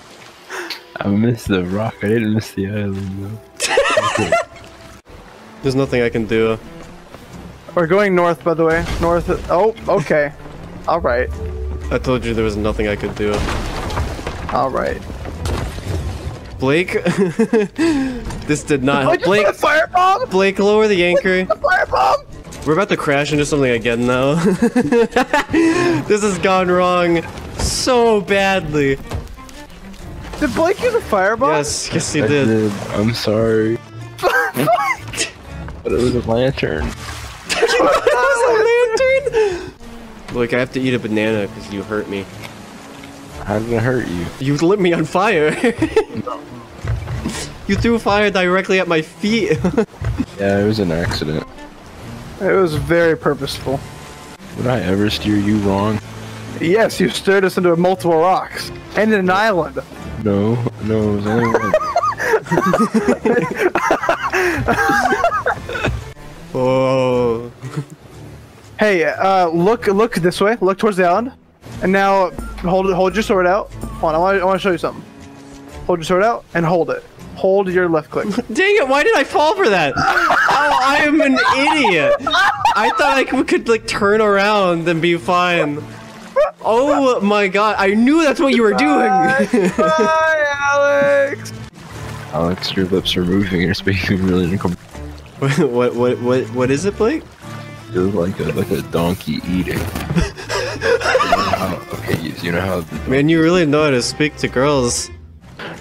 I missed the rock. I didn't miss the island though. There's nothing I can do. We're going north, by the way. North. Oh, okay. All right. I told you there was nothing I could do. All right. Blake, this did not help. Blake, firebomb. Blake, lower the anchor. Firebomb. We're about to crash into something again though. this has gone wrong so badly. Did Blake use a firebomb? Yes, yes he I did. did. I'm sorry. but it was a lantern. that was a lantern. Blake, I have to eat a banana because you hurt me. How did it hurt you? You lit me on fire. you threw fire directly at my feet. Yeah, it was an accident. It was very purposeful. Would I ever steer you wrong? Yes, you steered us into multiple rocks and an island. No, no, it was only one. oh. Hey, uh, look, look this way. Look towards the island, and now hold it. Hold your sword out. Hold on, I want, I want to show you something. Hold your sword out and hold it. Hold your left click. Dang it, why did I fall for that? oh, I am an idiot. I thought I could, could like turn around and be fine. Oh my god, I knew that's what you were doing. Bye, Alex. Alex, your lips are moving. You're speaking really uncomfortable. what, what, what, what, what is it, Blake? You look like a like a donkey eating. You know how- okay, you, you know how Man, you really know how to speak to girls.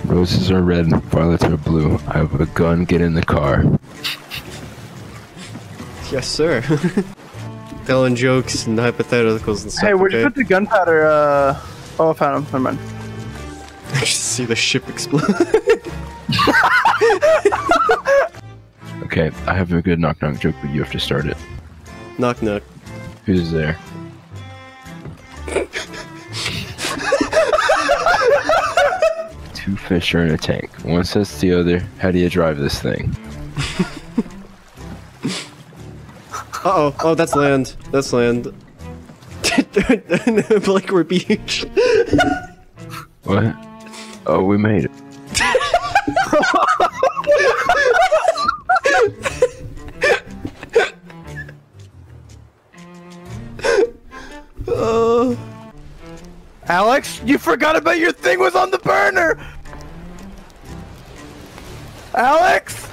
roses are red, violets are blue. I have a gun. Get in the car. Yes, sir. Telling jokes and hypotheticals and stuff. Hey, where'd okay? you put the gunpowder? Uh, oh, I found him. Never mind. I just see the ship explode. Okay, I have a good knock knock joke, but you have to start it. knock knock. Who's there? Two fish are in a tank. One says to the other, How do you drive this thing? Uh oh. Oh, that's land. That's land. Blake, we're beach. What? Oh, we made it. Alex, you forgot about your thing was on the burner. Alex.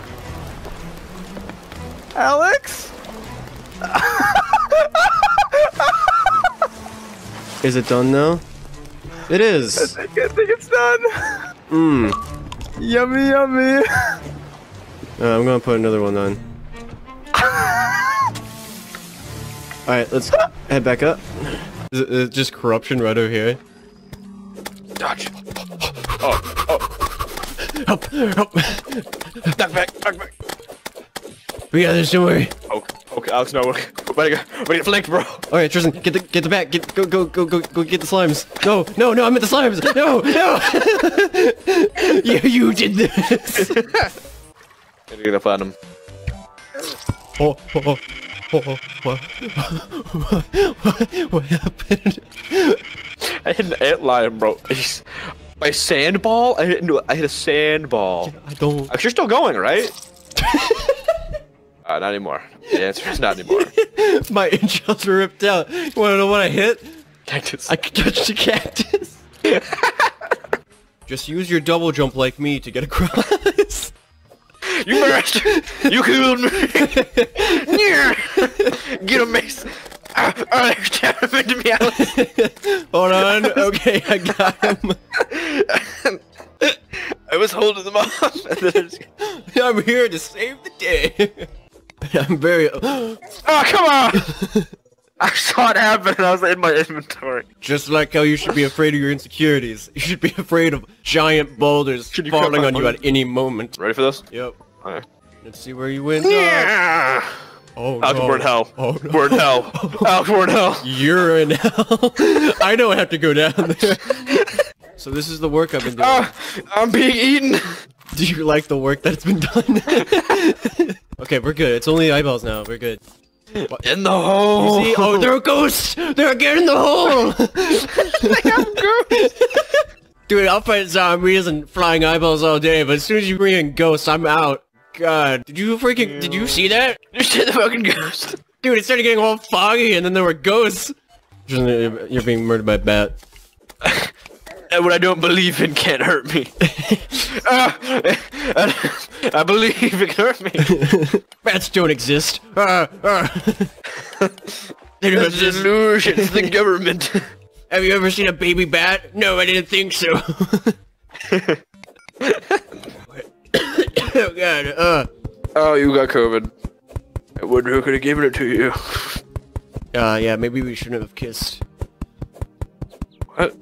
Alex. Is it done now? It is. I think it's done. Mmm. Yummy, yummy. Uh, I'm gonna put another one on. Alright, let's head back up. Is it, is it just corruption right over here? Dodge. Oh, oh. Help! Help! Duck back! Duck back! We got this, don't worry. Okay, okay, Alex, no, we're, gonna get, we're gonna get flanked, bro. Alright, Tristan, get the get the back. Get go go go go go get the slimes. No, no, no, I'm at the slimes. No, no. you you did this. You're gonna find him. Oh, oh, oh, oh, what? what happened? I hit an ant lion, bro. My sandball? I hit I hit a sandball. I don't. You're still going, right? uh, not anymore. The answer is not anymore. My entrails were ripped out. You wanna know what I hit? Cactus. I touched a cactus. Just use your double jump like me to get across. You master! You killed me! Get him, Mace! Stab him into me, Alex! Hold on. Okay, I got him. I was holding them off, and then I. I'm here to save the day. I'm very. Oh, come on! I saw it happen, and I was in my inventory. Just like how you should be afraid of your insecurities. You should be afraid of giant boulders falling on you at any moment. Ready for this? Yep. Okay. Let's see where you went. up. Yeah! Oh Alex, no. we're hell. Oh no. In hell. We're hell. You're in hell. I don't have to go down there. So this is the work I've been doing. Ah, I'm being eaten. Do you like the work that's been done? okay, we're good. It's only eyeballs now. We're good. In the hole. You see? Oh, there are ghosts! They're again in the hole! they have ghosts. Dude, I'll fight zombies and flying eyeballs all day, but as soon as you bring in ghosts, I'm out. God, did you freaking, did you see that? You see the fucking ghost. Dude, it started getting all foggy and then there were ghosts. You're being murdered by a bat. And what I don't believe in can't hurt me. Ah, I, I believe it can hurt me. Bats don't exist. Ah, ah. they don't It's exist. illusion. It's the government. Have you ever seen a baby bat? No, I didn't think so. oh god, uh. Oh, you got COVID. I wonder who could have given it to you. Uh, yeah, maybe we shouldn't have kissed. What?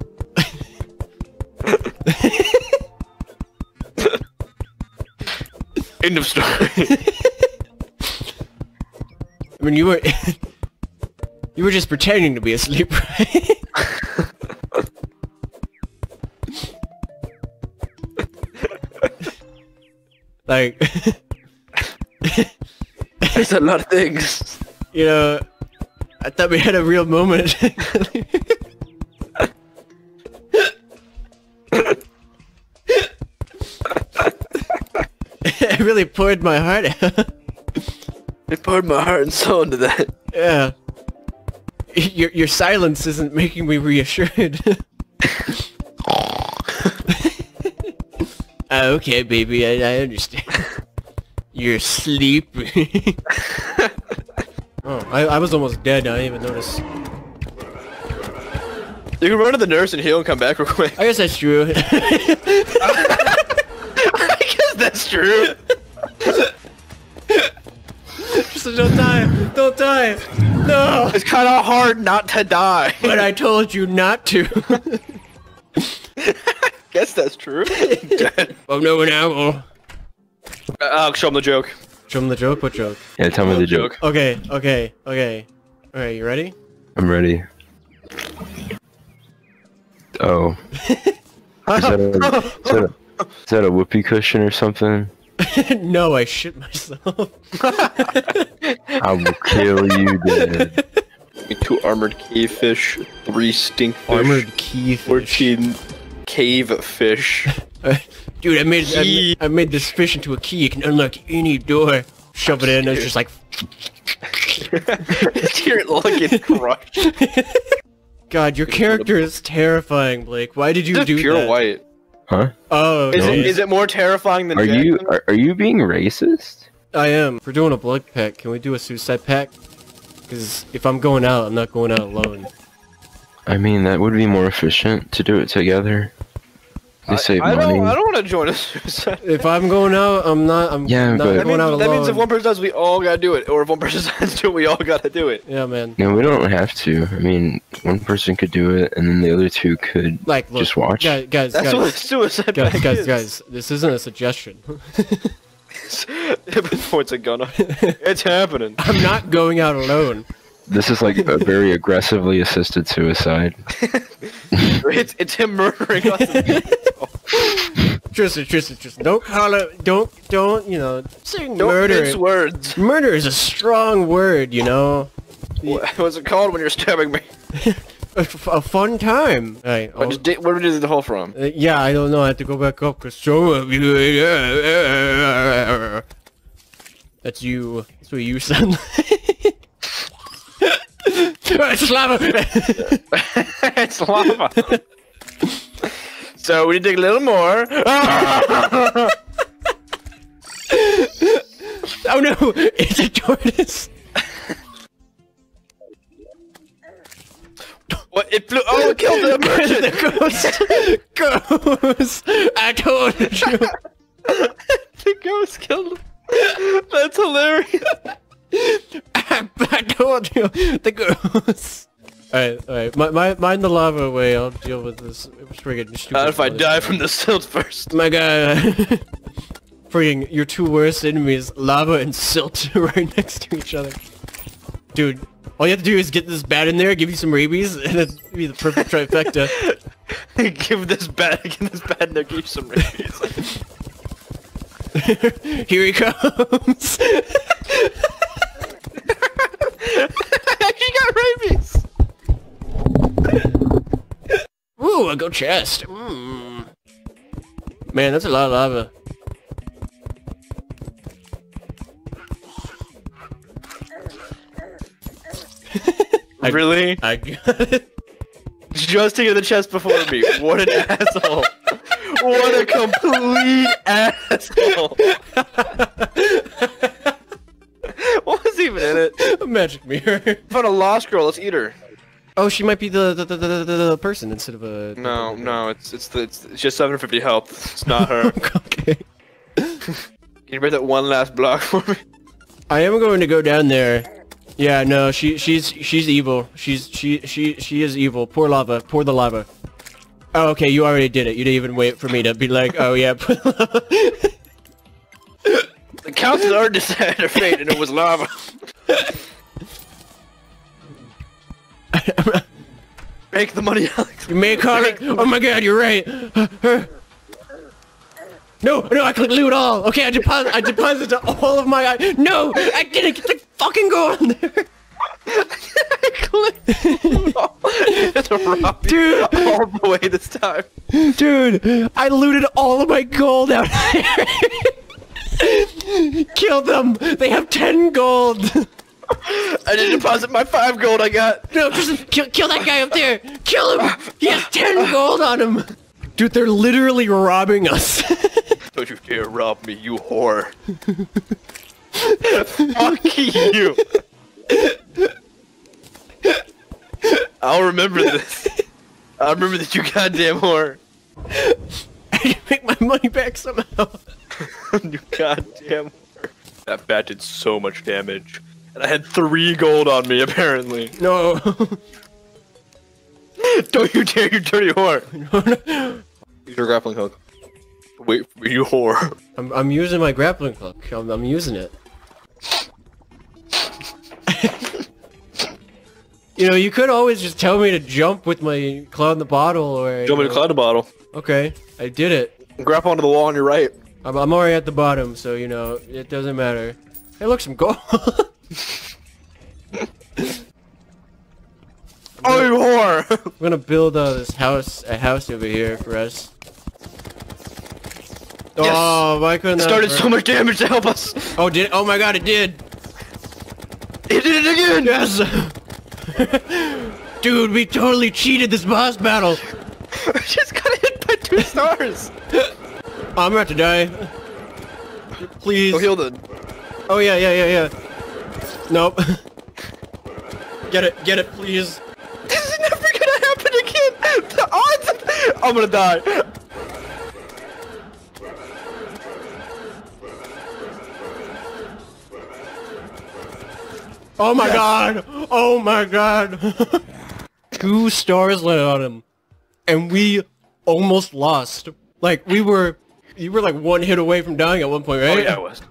End of story. I mean, you were... you were just pretending to be asleep, right? like... There's a lot of things. you know, I thought we had a real moment. I really poured my heart out. I poured my heart and soul into that. yeah. Your your silence isn't making me reassured. Ah, okay, baby, I, I understand. You're sleepy. oh, I, I was almost dead. I didn't even notice. You can run to the nurse and heal and come back real quick. I guess that's true. I guess that's true. Just don't die. Don't die. No. It's kind of hard not to die. But I told you not to. guess that's true. oh no, an owl. I'll show him the joke. Show him the joke. What joke? Yeah, tell me the joke. Okay. Okay. Okay. All right. You ready? I'm ready. Oh. Is that a, is that a, is that a whoopee cushion or something? no, I shit myself. I will kill you dead. Two armored cave fish, three stink fish, Armored key fish. 14 cave fish. Dude, I made, I made I made this fish into a key. You can unlock any door. Shove it in. and It's just like. Hear it all crushed. God, your character is terrifying, Blake. Why did you It's do pure that? white. Huh? Oh, Is okay. it, is it more terrifying than Are you are, are you being racist? I am. If we're doing a blood pack, can we do a suicide pack? Because if I'm going out, I'm not going out alone. I mean, that would be more efficient to do it together. They save I money. don't, I don't want to join a suicide. If I'm going out, I'm not. I'm Yeah, not but- That going means, out that means if one person does, we all gotta do it. Or if one person does do it, we all gotta do it. Yeah, man. No, we don't have to. I mean, one person could do it, and then the other two could Like, look, just watch. guys, guys, That's what a guys, suicide guys, pact guys, is. guys. This isn't a suggestion. Points a gun. It's happening. I'm not going out alone. This is like a very aggressively assisted suicide. It's it's him murdering us. Tristan, Tristan, Tristan. Don't call it. Don't, don't. You know, saying Don't murder. mince words. Murder is a strong word. You know, What was it called when you're stabbing me? a, f- a fun time. Right. What did, where did the hole from? Uh, yeah, I don't know. I have to go back up because some. That's you. That's what you sound like. It's lava. it's lava. so we need dig a little more. oh no! It's a tortoise. what? It flew. Oh, it killed the merchant. the ghost. Ghost. I told you. the ghost killed him. That's hilarious. I told you. The girls. Alright, alright. Mi- mi- mind the lava away. I'll deal with this friggin' stupid. Not if I die from the silt first. My god. Friggin' your two worst enemies, lava and silt, right next to each other. Dude, all you have to do is get this bat in there, give you some rabies, and it'd be the perfect trifecta. give this bat, give this bat, and give you some rabies. Here he comes! she got rabies. Ooh, a gold chest. Mm. Man, that's a lot of lava. I, really? I got it. Just to get the chest before me. What an asshole. What a complete asshole. what was even in it? A magic mirror. Found a lost girl. Let's eat her. Oh, she might be the the, the, the, the, person instead of a. No, no, it's it's the it's, it's just 750 health. It's not her. okay. Can you break that one last block for me? I am going to go down there. Yeah, no, she she's she's evil. She's she she she is evil. Pour lava. Pour the lava. Oh, okay, you already did it. You didn't even wait for me to be like, oh yeah, the lava. The council already decided her fate, and it was lava. Make the money, Alex. You may call it. Oh my god, you're right. No, no, I clicked loot all. Okay, I deposit, I deposited all of my. No, I didn't get the fucking gold on there. It's a rob Dude, all the way this time. dude, I looted all of my gold out there. Kill them. They have ten gold. I didn't deposit my five gold I got. No, just kill, kill that guy up there. Kill him. He has ten gold on him. Dude, they're literally robbing us. Don't you dare rob me, you whore. Fuck you. I'll remember this. I'll remember that you goddamn whore. I can make my money back somehow. you goddamn. That bat did so much damage. And I had three gold on me, apparently. No. Don't you dare, you dirty whore. Use your grappling hook. Wait for you whore. I'm, I'm using my grappling hook. I'm, I'm using it. you know, you could always just tell me to jump with my claw in the bottle or... Want me to climb the bottle? Okay, I did it. Grab onto the wall on your right. I'm, I'm already at the bottom, so, you know, it doesn't matter. Hey, look, some gold. Oh, you whore! I'm gonna build uh, this house, a house over here for us. Yes. Oh, why couldn't It started so much damage to help us. Oh, did Oh my god, it did! It did it again! Yes! Dude, we totally cheated this boss battle! Just got hit by two stars. Oh, I'm about to die. Please. Go heal the. Oh yeah, yeah, yeah, yeah. Nope. get it, get it, please. This is never gonna happen again. The odds. I'm gonna die. Oh my god! Oh my god! Two stars landed on him, and we almost lost. Like we were, you were like one hit away from dying at one point, right? Oh yeah, I was.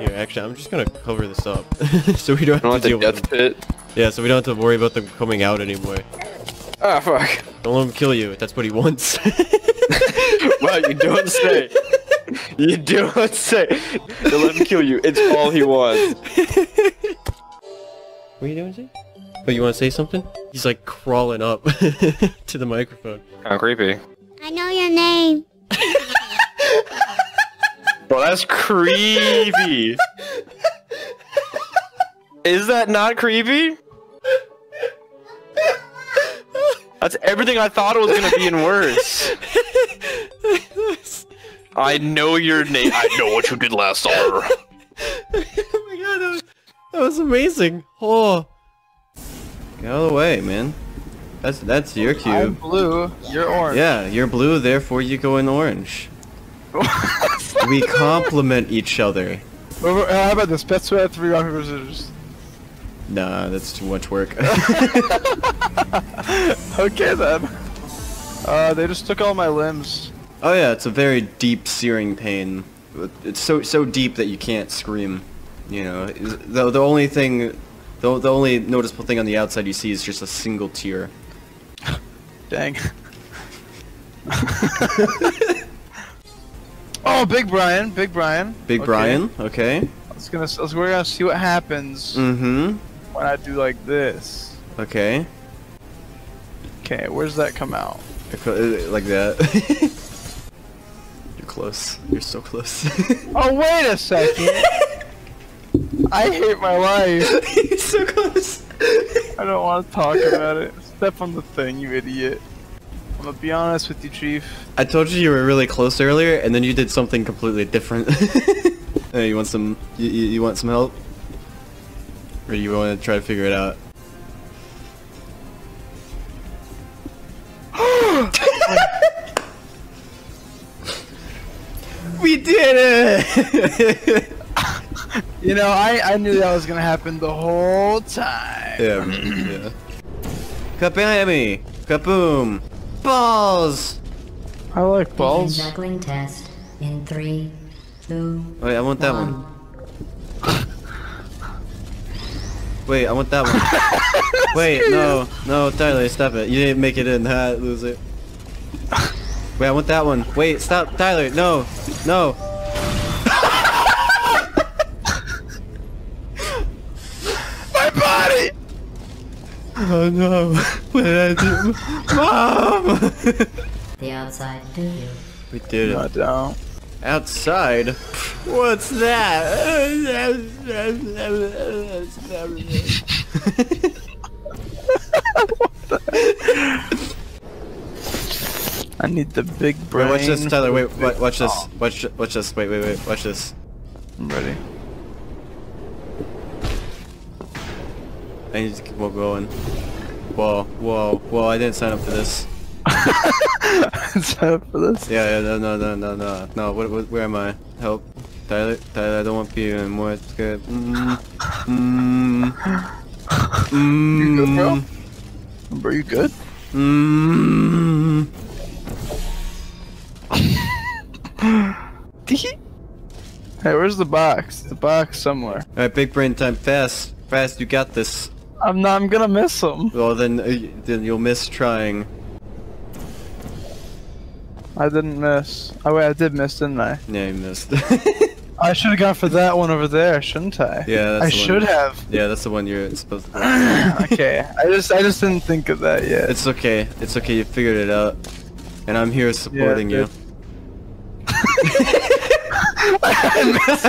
Here, actually, I'm just gonna cover this up, so we don't I don't have to deal like the with them. pit. Yeah, so we don't have to worry about them coming out anymore. Ah fuck. Don't let him kill you. That's what he wants. Well, you don't say. You don't say. Don't let him kill you. It's all he wants. What are you doing, Zay? Oh, you want to say something? He's like crawling up to the microphone. How creepy. I know your name. Bro, that's creepy. Is that not creepy? That's everything I thought it was gonna be and worse. I know your name. I know what you did last summer. oh my god, that was, that was amazing. Oh, Get out of the way, man. That's that's your cube. I'm blue. You're orange. Yeah, you're blue, therefore you go in orange. we complement each other. Uh, how about this? Best sweat three rock paper scissors. Nah, that's too much work. Okay then. Uh, they just took all my limbs. oh yeah, it's a very deep, searing pain. It's so so deep that you can't scream. You know, the the only thing, the the only noticeable thing on the outside you see is just a single tear. Dang. oh, Big Brian, Big Brian. Big Okay. Brian, okay. Let's gonna, let's, we're gonna see what happens Mm-hmm. when I do like this. Okay. Okay, where's that come out? Like that. You're close. You're so close. Oh, wait a second. I hate my life. You're so close. I don't want to talk about it. Step on the thing, you idiot. I'm gonna be honest with you, Chief. I told you you were really close earlier, and then you did something completely different. hey, you want some? You, you, you want some help? Or do you want to try to figure it out? we did it! You know, I, I knew that was gonna happen the whole time. yeah, man, yeah. Kabammy! Kaboom! Balls! I like balls. juggling test in three, two, Wait, I want that one. Wait, I want that one. Wait, no, no, Tyler, stop it. You didn't make it in, ha, loser. Wait, I want that one. Wait, stop, Tyler, no, no. Oh no, what did I do? Mom! the outside do you. we did No, I don't. Outside? What's that? I need the big brain. Wait, watch this, Tyler. Wait, for watch this. Watch, watch this. Wait, wait, wait. Watch this. I'm ready. I need to keep on going. Whoa, whoa, whoa! I didn't sign up for this. Sign up for this. Yeah, yeah, no, no, no, no, no, no. What, what, where am I? Help, Tyler, Tyler. I don't want you anymore. It's good. Mm, mm, You good, bro? Bro, you good? mm. Hey, where's the box? The box somewhere. All right, big brain time. Fast, fast. You got this. I'm not. I'm gonna miss him. Well, then, uh, then you'll miss trying. I didn't miss. Oh wait, I did miss, didn't I? Yeah, you missed. I should have gone for that one over there, shouldn't I? yeah, that's I the one. should have. Yeah, that's the one you're supposed to. okay, I just I just didn't think of that yet. It's okay. It's okay. You figured it out, and I'm here supporting you. I missed.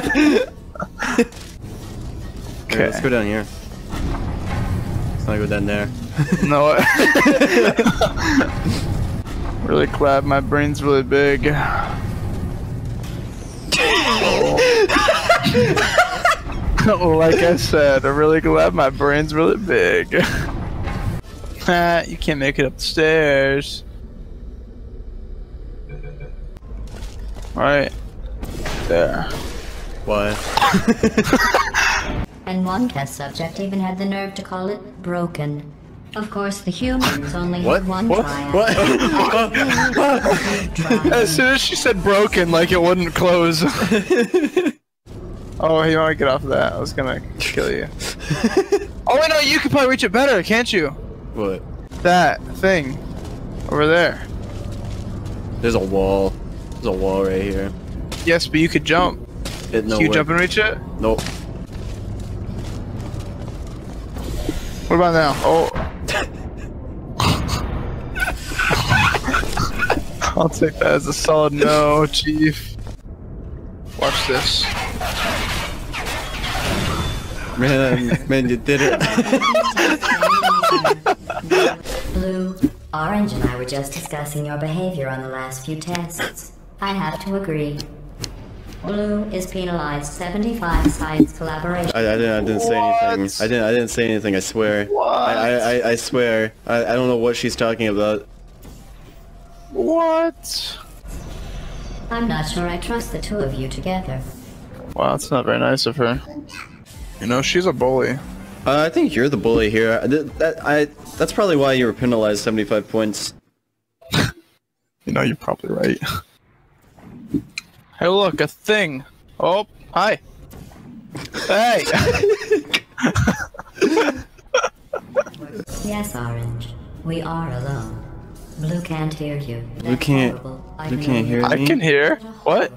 Okay, let's go down here. Not go down there. no. really glad my brain's really big. like I said, I'm really glad my brain's really big. Ah, you can't make it up the stairs. Alright. There. Why? And one test subject even had the nerve to call it broken. Of course, the humans only What? had one What? triad. What? As soon as she said broken, like it wouldn't close. oh, you want to get off of that? I was gonna kill you. oh wait, no, you could probably reach it better, can't you? What? That thing over there. There's a wall. There's a wall right here. Yes, but you could jump. It, no Can you way. jump and reach it? Nope. What about now? Oh. I'll take that as a solid no, Chief. Watch this. Man, man, you did it. Blue, Orange and I were just discussing your behavior on the last few tests. I have to agree. Blue is penalized 75 science collaboration. I, I didn't. I didn't say anything. I didn't. I didn't say anything. I swear. I, I, I, I swear. I, I don't know what she's talking about. What? I'm not sure I trust the two of you together. Wow, that's not very nice of her. You know, she's a bully. Uh, I think you're the bully here. I, that, I. That's probably why you were penalized 75 points. You know, you're probably right. hey, look, a thing. Oh, hi. Hey. Yes, Orange. We are alone. Blue can't hear you. Blue can't. horrible, I Blue can't hear me. I can hear. What?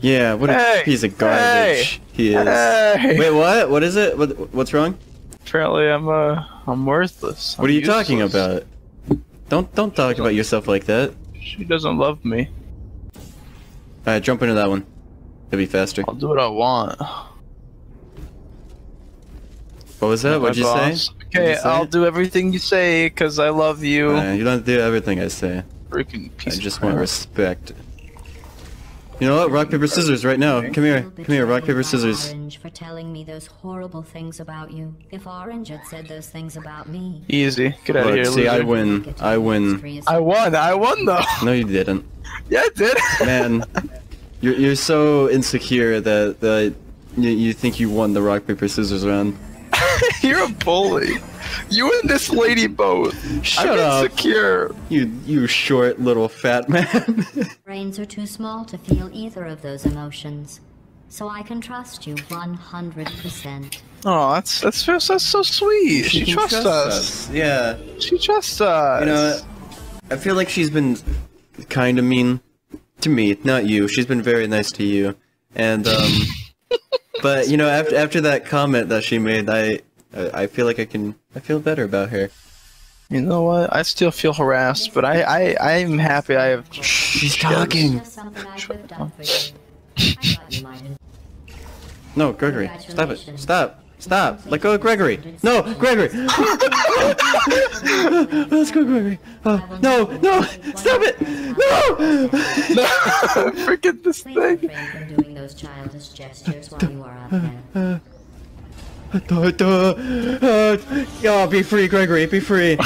Yeah. What a Hey, piece of garbage hey, he is. hey. Wait, what? What is it? What, what's wrong? Apparently, I'm uh, I'm worthless. What I'm are you talking about? Don't don't talk about yourself like that. She doesn't love me. Alright, jump into that one. It'll be faster. I'll do what I want. What was that? What'd you say? What'd Okay, you say? I'll do everything you say because I love you. Uh, you don't do everything I say. Freaking I piece of just want respect. You know what? Rock paper scissors right now. Come here. Come here. Rock paper scissors. Orange for telling me those horrible things about you. If Orange had said those things about me, Easy. Get out of Look, here, see, I win. I win. I won. I won though. No, you didn't. Yeah, I did. Man, you're you're so insecure that that you, you think you won the rock paper scissors round. You're a bully. You and this lady both. Shut I'm up. insecure. You you short little fat man. brains are too small to feel either of those emotions. So I can trust you 100%. Oh, that's that's that's, that's so sweet. She, can trusts trust us. Yeah. She trusts us. You know, I feel like she's been kind of mean to me, not you. She's been very nice to you, and um, but you know, after after that comment that she made, I I I feel like I can I feel better about her. You know what? I still feel harassed, but I I I'm happy I have. She's talking. Just something I could have done for you. I thought you might have. No, Gregory, stop it! Stop! Stop! Let go of Gregory! No, Gregory! Let's go, Gregory! Uh, no, no! Stop it! No! Freaking this Please thing. Duh, duh, uh, oh, be free, Gregory, be free.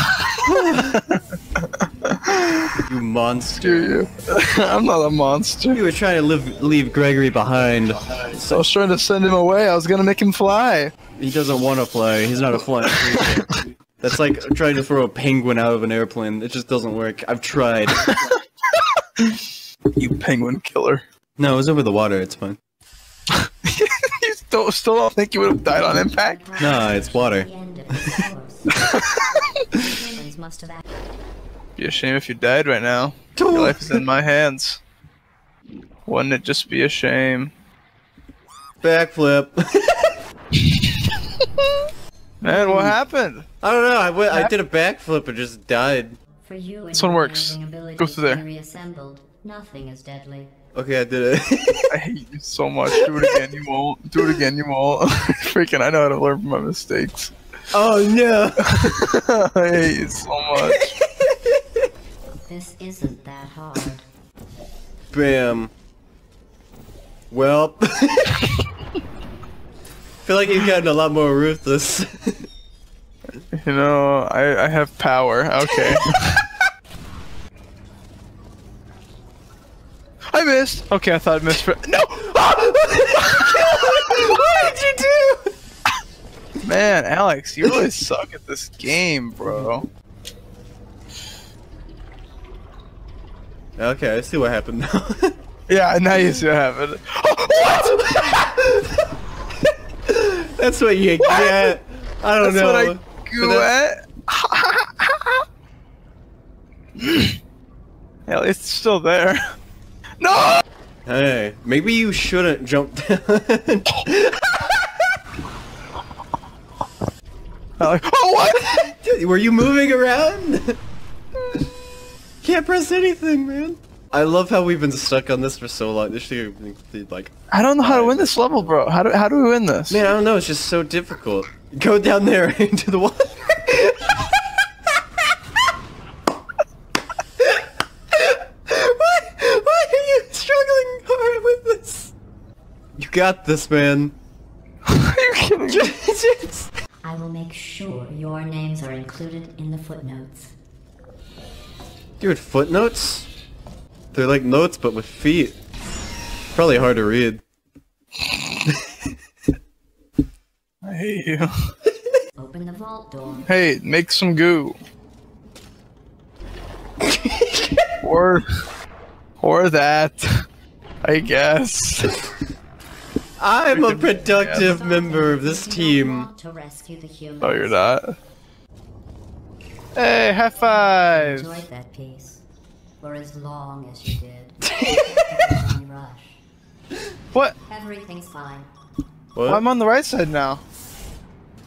you monster. You. I'm not a monster. You were trying to live, leave Gregory behind. I was trying to send him away. I was gonna make him fly. He doesn't want to fly. He's not a flying creature. That's like trying to throw a penguin out of an airplane. It just doesn't work. I've tried. You penguin killer. No, it was over the water. It's fine. You still still don't think you would have died on impact? No, it's water. The end of this course. Humans must have acted. Be a shame if you died right now. Your life is in my hands. Wouldn't it just be a shame? Backflip. Man, what happened? I don't know. I, went, I did a backflip and just died. For you This one works. Go through there. reassembled, nothing is deadly. Okay, I did it. I hate you so much. Do it again, you won't. Do it again, you won't. Freaking, I know how to learn from my mistakes. oh no. I hate you so much. This isn't that hard. Bam. Well. feel like you've gotten a lot more ruthless. You know, I, I have power. Okay. I missed. Okay, I thought I missed for no. what did you do? Man, Alex, you really suck at this game, bro. Okay, I see what happened now. Yeah, now you see what happened. What?! That's what you get. I don't That's know. what I But go that- at. Hell, it's still there. No! Hey, maybe you shouldn't jump down. Oh, like, oh what? Were you moving around? Can't press anything, man. I love how we've been stuck on this for so long. This should be like, I don't know how to win this level, bro. How do how do we win this? man, I don't know. It's just so difficult. Go down there into the water. why, why are you struggling hard with this? You got this, man. Are you kidding me? Just- I will make sure your names are included in the footnotes. Dude, footnotes? They're like notes, but with feet. Probably hard to read. I hate you. Open the vault door. Hey, make some goo. or or that. I guess. I'm a productive member of this team. want to rescue the humans. Oh, you're not. Hey, high five! Enjoyed that piece. For as long as you did. What? Everything's fine. What? Well, I'm on the right side now.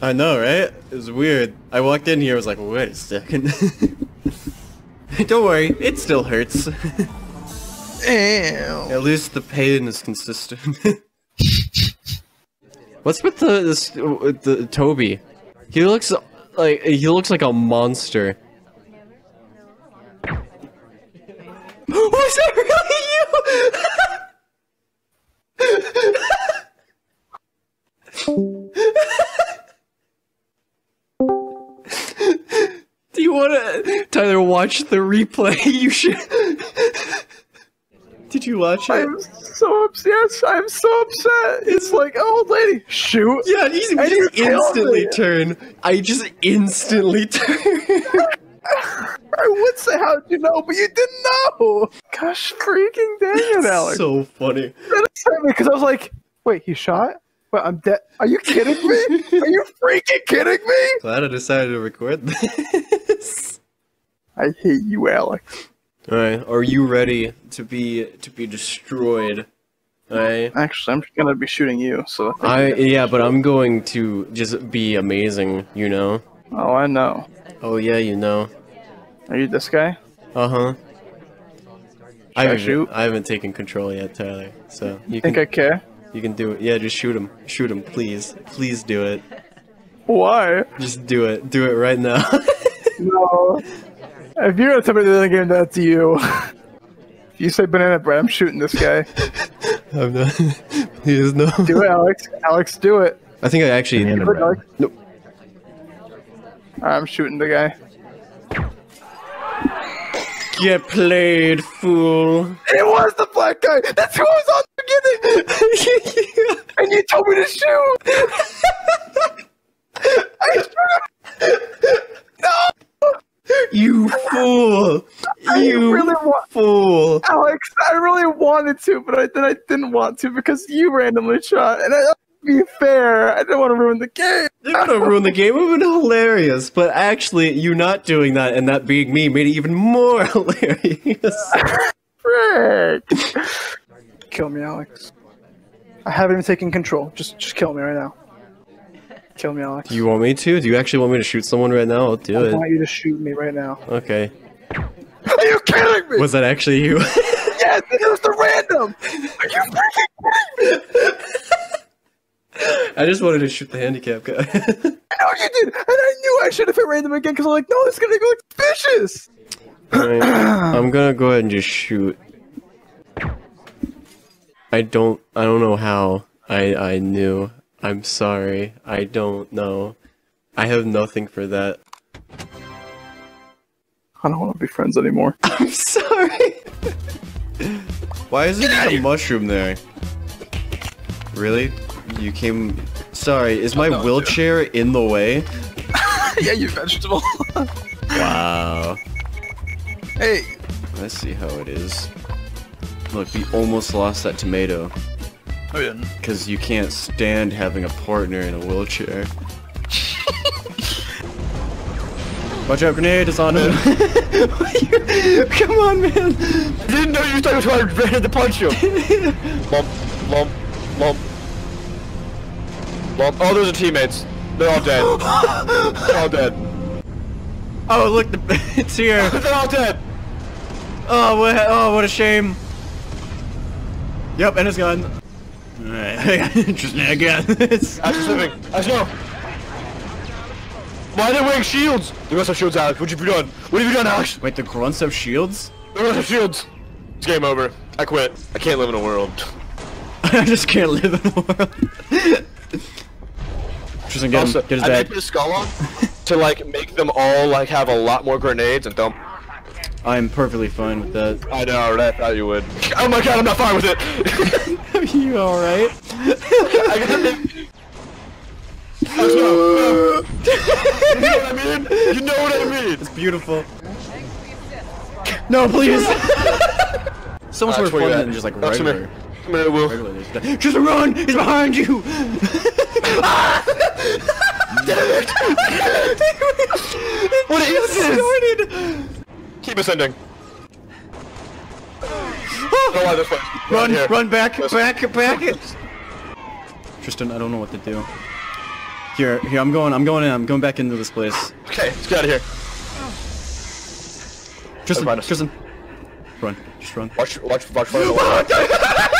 I know, right? It was weird. I walked in here, I was like, wait a second. Don't worry, it still hurts. Ew. At least the pain is consistent. What's with the this the Toby? He looks like he looks like a monster. Was that really you? Do you want to, Tyler, watch the replay? You should. Did you watch it? I'm so upset. Yes, I'm so upset. It's like, oh, lady, shoot. Yeah, you just killed instantly me. turn. I just instantly turn. I would say how'd you know, but you didn't know. Gosh, freaking dang it, Alex. so funny. Because I was like, wait, he shot? Wait, I'm dead. Are you kidding me? Are you freaking kidding me? Glad I decided to record this. I hate you, Alex. All right, are you ready to be to be destroyed? All right. Actually, I'm gonna be shooting you. So I I yeah, but I'm going to just be amazing. You know. Oh, I know. Oh yeah, you know. Are you this guy? Uh huh. I I haven't, shoot? I haven't taken control yet, Tyler. So you Think can I care? you can do it. Yeah, just shoot him. Shoot him, please. Please do it. Why? Just do it. Do it right now. No. If you're gonna tell me the other game, that's you. if you say banana bread, I'm shooting this guy. I'm not. Please no. Do it, Alex. Alex, do it. I think I actually. Do it, Alex. Nope. I'm shooting the guy. Get played, fool. It was the black guy. That's who I was on the beginning. and you told me to shoot. I no. You fool! I You really want, fool! Alex. I really wanted to, but I, then I didn't want to because you randomly shot. And I, to be fair, I didn't want to ruin the game. You're gonna ruin the game. It would have been hilarious, but actually, you not doing that and that being me made it even more hilarious. Frick. Kill me, Alex. I haven't even taken control. Just, just kill me right now. Kill me, Alex. Do you want me to? Do you actually want me to shoot someone right now? I'll do I it. want you to shoot me right now. Okay. Are you kidding me? Was that actually you? yes, it was the random. Are you freaking kidding me? I just wanted to shoot the handicap guy. I know you did, and I knew I should have hit random again because I'm like, no, it's gonna go vicious. Alright, I'm gonna go ahead and just shoot. I don't. I don't know how. I I knew. I'm sorry. I don't know. I have nothing for that. I don't want to be friends anymore. I'm sorry. Why is there a mushroom there? Really? You came. Sorry, is my wheelchair in the way? yeah, you vegetable. Wow. hey, Let's see how it is. Look, we almost lost that tomato. Because you can't stand having a partner in a wheelchair. Watch out, grenade is on him. Come on, man. I didn't know you thought I was trying to punch you. lump, lump, lump. Lump. Oh, those are teammates. They're all dead. They're all dead. Oh, look, the, it's here. They're all dead. Oh, what? Oh, what a shame. yep, and it's gone. Alright, interesting again. It's- Ash is living. Ash, no. Why are they wearing shields? The rest have shields, Alex. What have you done? What have you done, Alex? Wait, the grunts have shields? The rest have shields. It's game over. I quit. I can't live in a world. I just can't live in the world. Tristan, get also, him. Get his I may bag. put a skull on to like make them all like have a lot more grenades and dump. I'm perfectly fine with that. I know, right? I thought you would. Oh my god, I'm not fine with it. Are you alright? I gotta Let's go. you know what I mean? You know what I mean? It's beautiful. No, please! so much Uh, more that's fun than just like That's regular. Come here, Will. regular just- Just run! He's behind you! What is this? Started. Keep ascending. Go on this way. Run! Here. Run back! Yes. Back! Back! Tristan, I don't know what to do. Here, here, I'm going, I'm going in, I'm going back into this place. Okay, let's get out of here. Tristan, find. Tristan. Run, just run. Watch, watch, watch fire.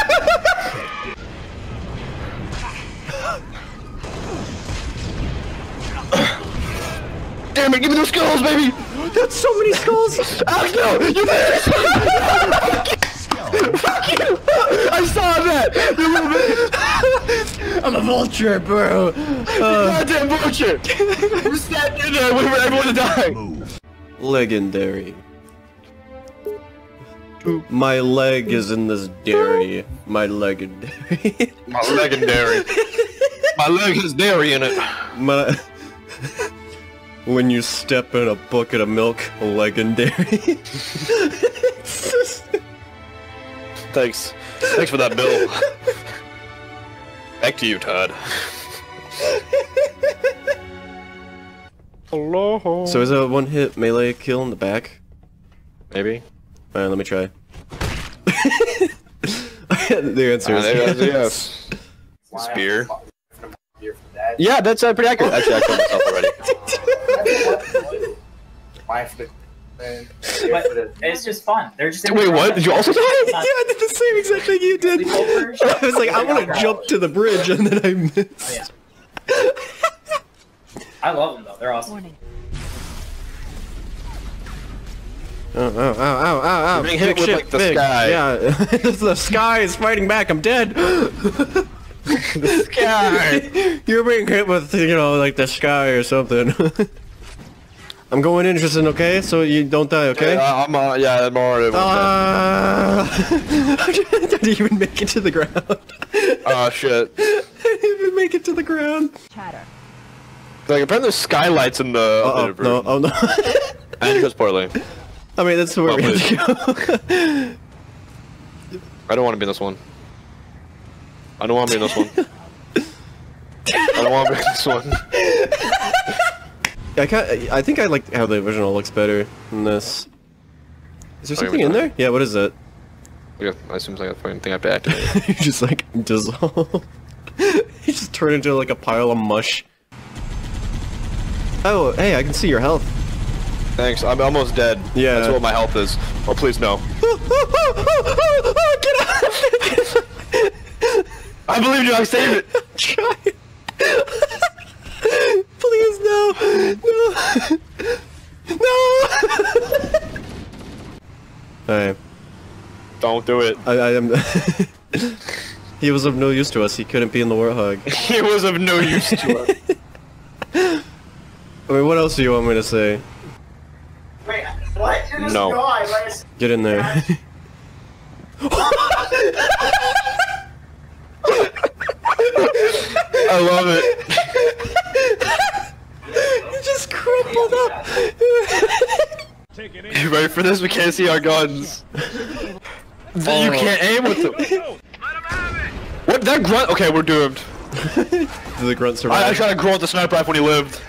damn it, give me those skulls, baby! That's so many skulls! Alex, ah, no! You Fuck you! I saw that! You little bitch! I'm a vulture, bro. Uh, Goddamn vulture! You stabbed in there waiting for everyone to die! legendary. My leg is in this dairy. My legendary. My legendary. My leg has dairy in it. My. when you step in a bucket of milk, legendary. Thanks. Thanks for that bill. Back to you, Todd. Hello. so is a one hit melee kill in the back? Maybe. Alright, let me try. the answer Uh, is there- yes. yes. Spear. Yeah, that's uh, pretty accurate. Actually, I killed myself already. But it's just fun. They're just. Wait, what? Did you also die? yeah, I did the same exact thing you did. I was like, I want to jump to the bridge, and then I missed. Oh, I love them though. They're awesome. Oh, oh, oh, oh, oh, oh. You're being hit with, like, the big. sky. Yeah, the sky is fighting back. I'm dead. the sky. You're being hit with, you know, like the sky or something. I'm going in, Tristan, okay? So you don't die, okay? Uh, I'm, uh, yeah, I'm already. Uh, I didn't even make it to the ground. Oh shit. I didn't even make it to the ground. Chatter. Like apparently there's skylights in the Uh oh, updated no, version. oh no. And it goes poorly. I mean, that's where Oh, we're gonna go. I don't want to be in this one. I don't want to be in this one. I don't want to be in this one. I can't, I think I like how the original looks better than this. Is there something in there? Yeah, what is it? Yeah, I assume it's like a fucking thing I have to activate. you just like dissolve. you just turn into like a pile of mush. Oh, hey, I can see your health. Thanks, I'm almost dead. Yeah. That's what my health is. Oh, please no. Get out! I believe you, I saved it! Try. Please no, no, no. Alright, Don't do it. I, I am. he was of no use to us. He couldn't be in the warthog. he was of no use to us. I mean, what else do you want me to say? Wait, what? You're No. gone. Like, Get in there. I love it. You just crumpled up. You ready for this? We can't see our guns. You can't oh. aim with them. What? That grunt? Okay, we're doomed. Did the grunt I, I survive? tried to grow with the sniper rifle when he lived.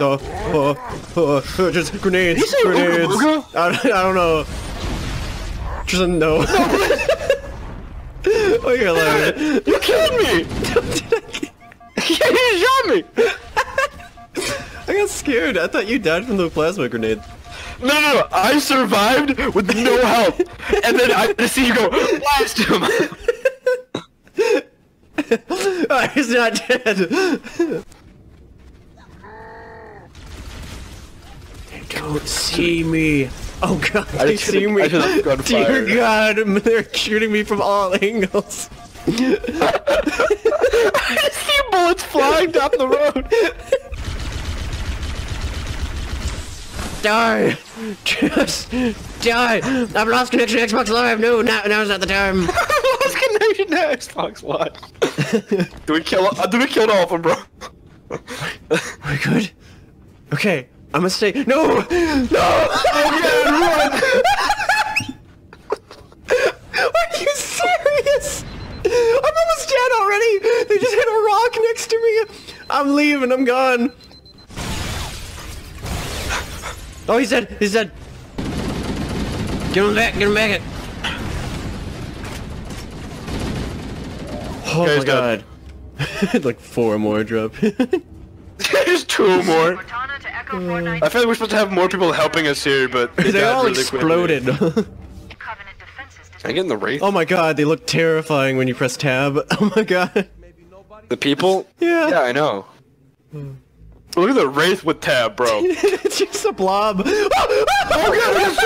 Oh, oh, oh, oh, just grenades, Did he say grenades. ooga booga? I, I don't know. Just no. oh, you're alive. You killed me! Yeah, you shot me! I got scared. I thought you died from the plasma grenade. No, no, no. I survived with no help. And then I see you go, blast him! oh, he's not dead. They don't see me. Oh god, I they see me. I just hit a gunfire. Dear god, they're shooting me from all angles. I see bullets flying down the road. Die! Just die! I've lost connection to Xbox Live. No, now, now's not the time. Lost connection to Xbox One. do we kill? Uh, do we kill all of them, bro? We're good. Okay, I'm gonna stay. No! No! Oh yeah, run! Are you serious? I'm almost dead already. They just hit a rock next to me. I'm leaving. I'm gone. Oh, he's dead. He's dead. Get him back. Get him back. Oh Okay, my god. like four more drop. There's two more. I feel like we're supposed to have more people helping us here, but they died all really exploded. Can I get in the wraith? oh my god, they look terrifying when you press tab. Oh my god. The people? Yeah. Yeah, I know. Look at the wraith with tab, bro. it's just a blob. oh, oh, oh god, it's!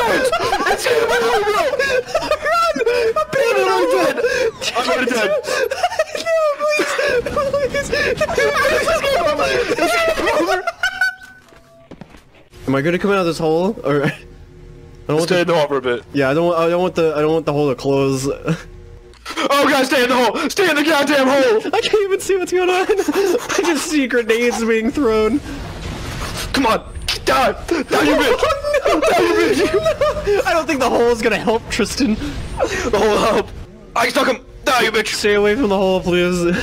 It's giant! Run! I'm being I'm dead! I'm already dead! no, please! Please! Am I gonna come out of this hole? Or I don't want Stay in the hole for a bit. Yeah, I don't. I don't want the. I don't want the hole to close. Oh god, stay in the hole! Stay in the goddamn hole! I can't even see what's going on. I just see grenades being thrown. Come on! Die! Die, you bitch! Oh, Die, you bitch! I don't think the hole is gonna help, Tristan. The hole help! I stuck him! Die, you bitch! Stay away from the hole, please.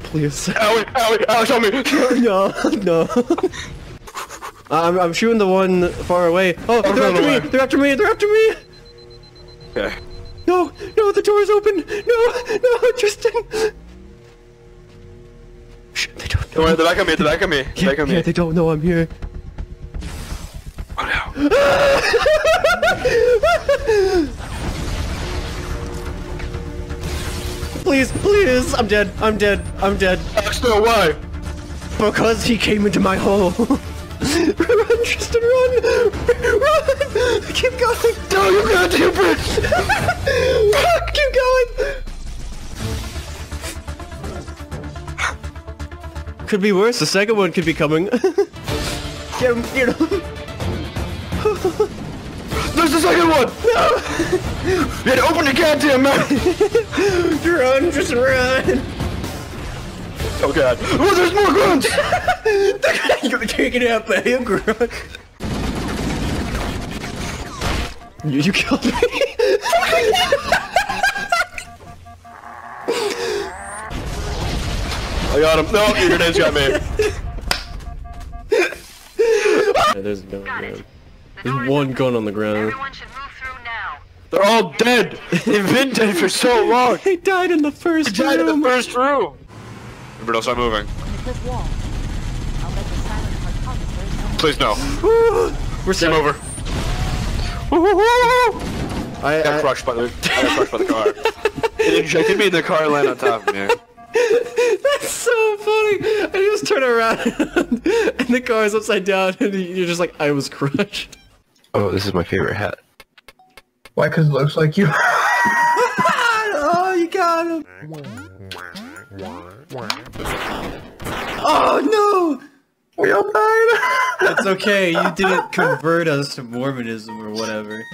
Please. Owie, owie, Alex, help me! no, no. I'm, I'm shooting the one far away. Oh, they're after me! They're after me! They're after me! Okay. No, no, the door's open! No, no, Tristan! Shh, they don't Don't worry, they're back on me, they're back on me. Yeah, back on yeah, they don't know I'm here. Oh no. please, please! I'm dead. I'm dead. I'm dead. No, why? Because he came into my hole. run, Tristan, run! Run! Keep going! No, you can't goddamn bitch! Keep going! Could be worse. The second one could be coming. get him! Get him! There's the second one! No! You had to open the goddamn mouth! run, just run! Oh god. Oh, there's more grunts! You're taking out by a grunt. You, you killed me. I got him. No, your grenades got me. Yeah, there's no gun. There's one gun on the ground. They're all dead! They've been dead for so long! They died in the first They died in the first room! Roberto, stop moving. Please no. We're Game over. I, I got crushed by the I got crushed by the car. it injected me in the car and landed on top of me. That's so funny. I just turn around and the car is upside down and you're just like, I was crushed. Oh, this is my favorite hat. Why? Because it looks like you. oh, you got him. Oh no! We all died. It's okay, you didn't convert us to Mormonism or whatever.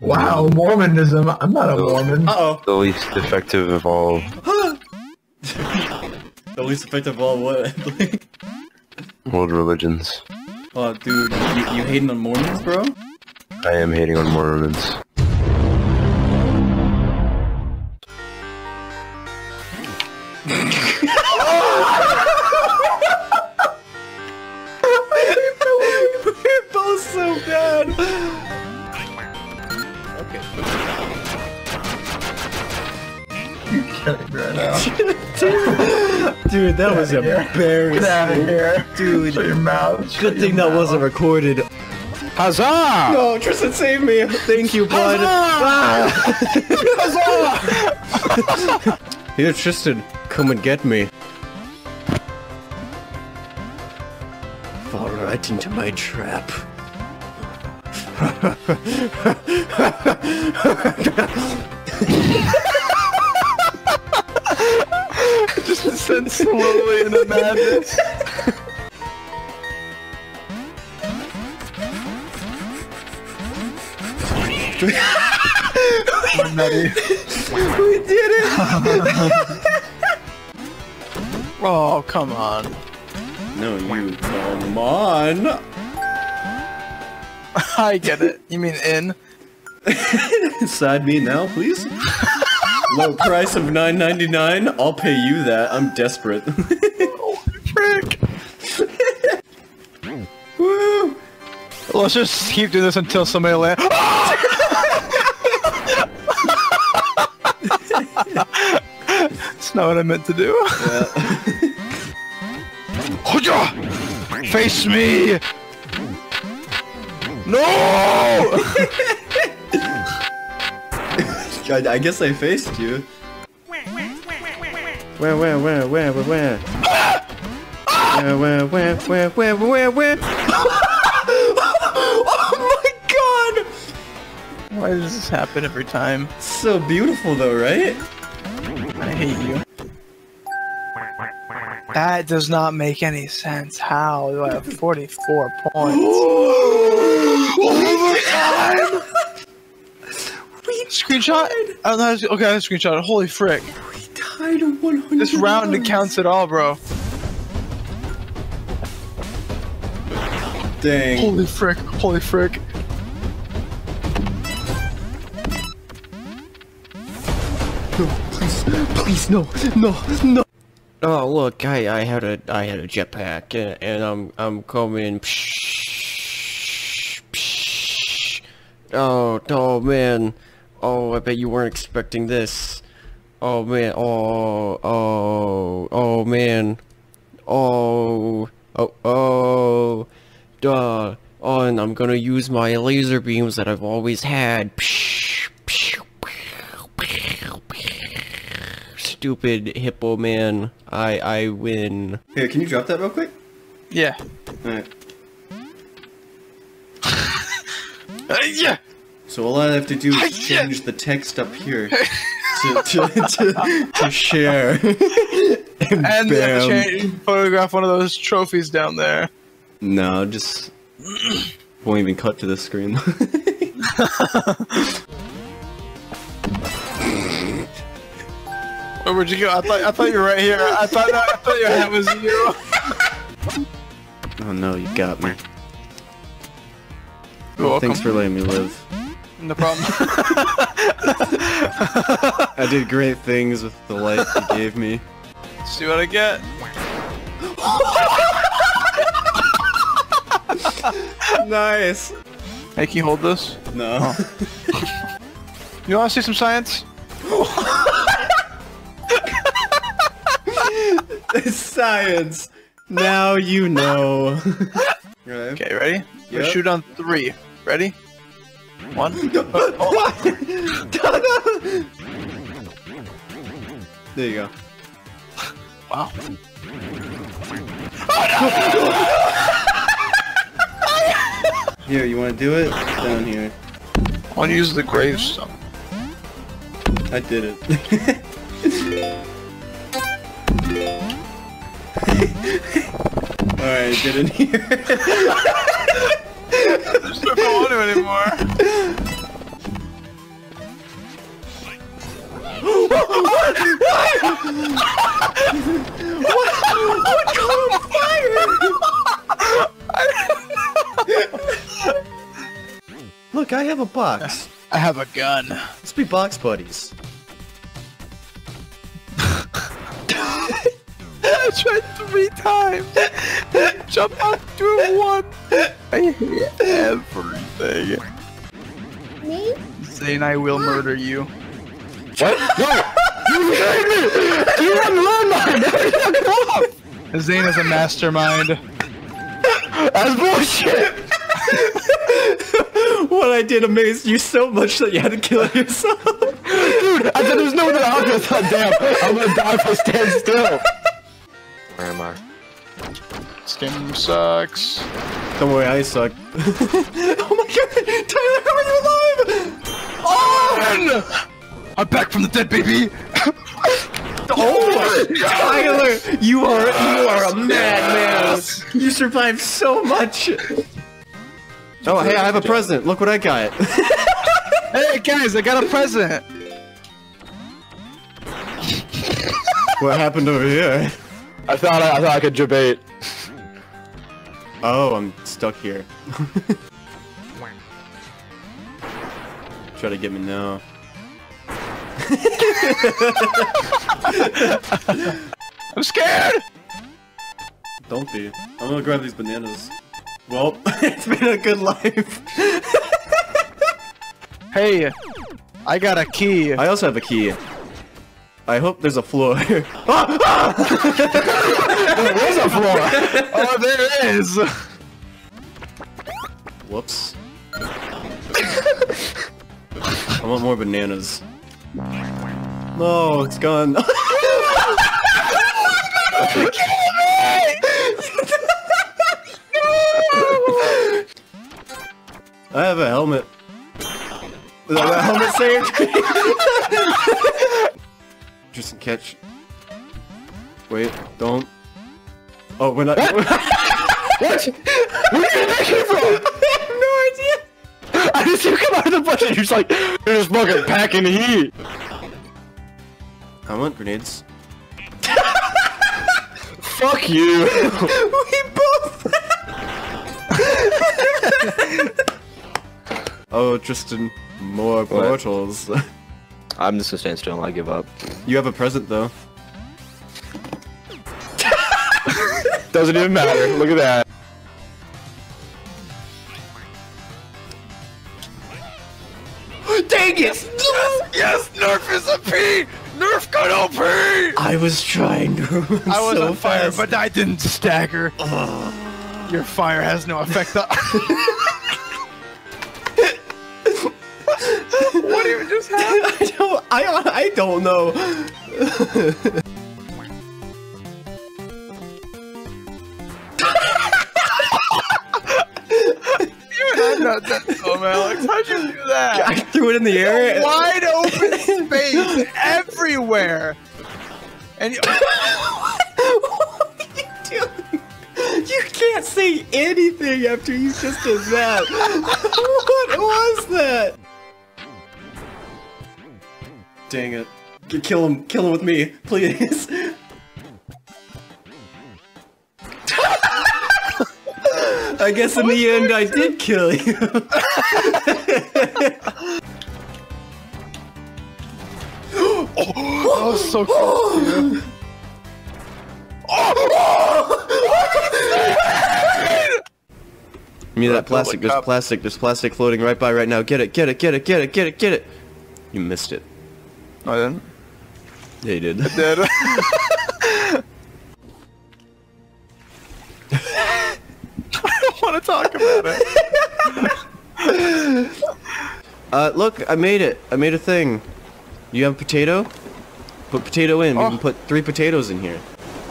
wow, Mormonism. I'm not a Mormon. Uh-oh. The least effective of all. The least effective of all what? world religions. oh, dude, you, you hating on Mormons, bro? I am hating on Mormons. We're both so bad. right now. Dude, that was embarrassing. Get out of here. Dude, Shut your mouth. Shut good your thing that wasn't recorded. Huzzah! No, Tristan, save me. Thank you, bud. Ah. Here, Tristan, come and get me. Fall right into my trap. Just descend slowly into madness. Nutty. we did it! Oh, come on. No, you come on. I get it. You mean in? Side me now, please. Low price of nine ninety nine. I'll pay you that. I'm desperate. Oh, frick. Woo! Let's just keep doing this until somebody lands. That's not what I meant to do. Hoja! Face me! No! I, I guess I faced you. Where, where, where, where, where, where? Where, where, where, where, where, where, where? oh my god! Why does this happen every time? So beautiful though, right? I hate you. That does not make any sense. How do I have 44 points? Overtime! Screenshot? Oh, no, okay, I screenshot. it. Holy frick. We Tied 100 This round it counts it all, bro. Dang. Holy frick. Holy frick. No, please, please, no, no, no. Oh look, I I had a I had a jetpack and, and I'm I'm coming. Psh, psh. Oh oh man, oh I bet you weren't expecting this. Oh man, oh oh oh man, oh oh oh, duh. Oh, and I'm gonna use my laser beams that I've always had. Psh, Stupid hippo man. I I win. Here, can you drop that real quick? Yeah. Alright. Uh, yeah. So all I have to do is change the text up here to to, to, to share. and And you have to bam. change, photograph one of those trophies down there. No, just won't even cut to the screen. Where would you go? I thought I thought you were right here. I thought that, I thought your hat was you. oh no, you got me. Welcome. Thanks for letting me live. No problem. I did great things with the life you gave me. See what I get? nice. Hey, can you hold this? No. Oh. You want to see some science? Science. Now you know. Okay, ready? We shoot on three. Ready? One. There you go. Wow. Here, you want to do it? Down here. I want to use the gravestone. I did it. Alright, get in here. There's no want to anymore. what caught fire? Look, I have a box. I have a gun. Let's be box buddies. Tried three times. Jump up to one. I hate everything. Me? Zane, I will murder you. What? No! You betrayed me! You have landmine! Zane is a mastermind. That's bullshit! what I did amazed you so much that you had to kill yourself. Dude, I said there's no other option. I thought, damn, I'm gonna die if I stand still. Where am I? This game sucks. Don't worry, I suck. oh my god, Tyler, how are you alive? Oh! I'm back from the dead, baby. Oh, Tyler, you are you are a madman. You survived so much. Oh, hey, I have a present. Look what I got. Hey guys, I got a present. what happened over here? I thought I, I thought I could debate. Oh, I'm stuck here. Try to get me now. I'm scared. Don't be. I'm gonna grab these bananas. Well, it's been a good life. Hey, I got a key. I also have a key. I hope there's a floor. Ah, ah! there is a floor! Oh, there is! Whoops. I want more bananas. No, it's gone. I have a helmet. That helmet saved me. Just catch. Wait, don't. Oh, we're not. What? Where did that come from? I have no idea. I just you come out of the bush and you're just like, you're just fucking packing heat. I want grenades. Fuck you. we both. oh, Tristan, more What? portals. I'm just gonna stand still. I give up. You have a present though. Doesn't even matter. Look at that. Dang it! Yes, Nerf is a P! Nerf got OP! I was trying to. I was so on fire, fast. but I didn't stagger. Your fire has no effect on. I don't. I don't know. You had that film, Alex. How'd you do that? I threw it in the air. Wide open space everywhere. And you, what are you doing? You can't say anything after you just did that. what was that? Dang it. Kill him. Kill him with me, please. I guess in the end I did kill you. oh, that was so close to you. Give me that plastic. There's plastic. There's plastic floating right by right now. Get it. Get it. Get it. Get it. Get it. Get it. You missed it. I didn't. Yeah, you did. Did. I don't want to talk about it. Uh, look, I made it. I made a thing. You have potato? Put potato in. We Oh. can put three potatoes in here.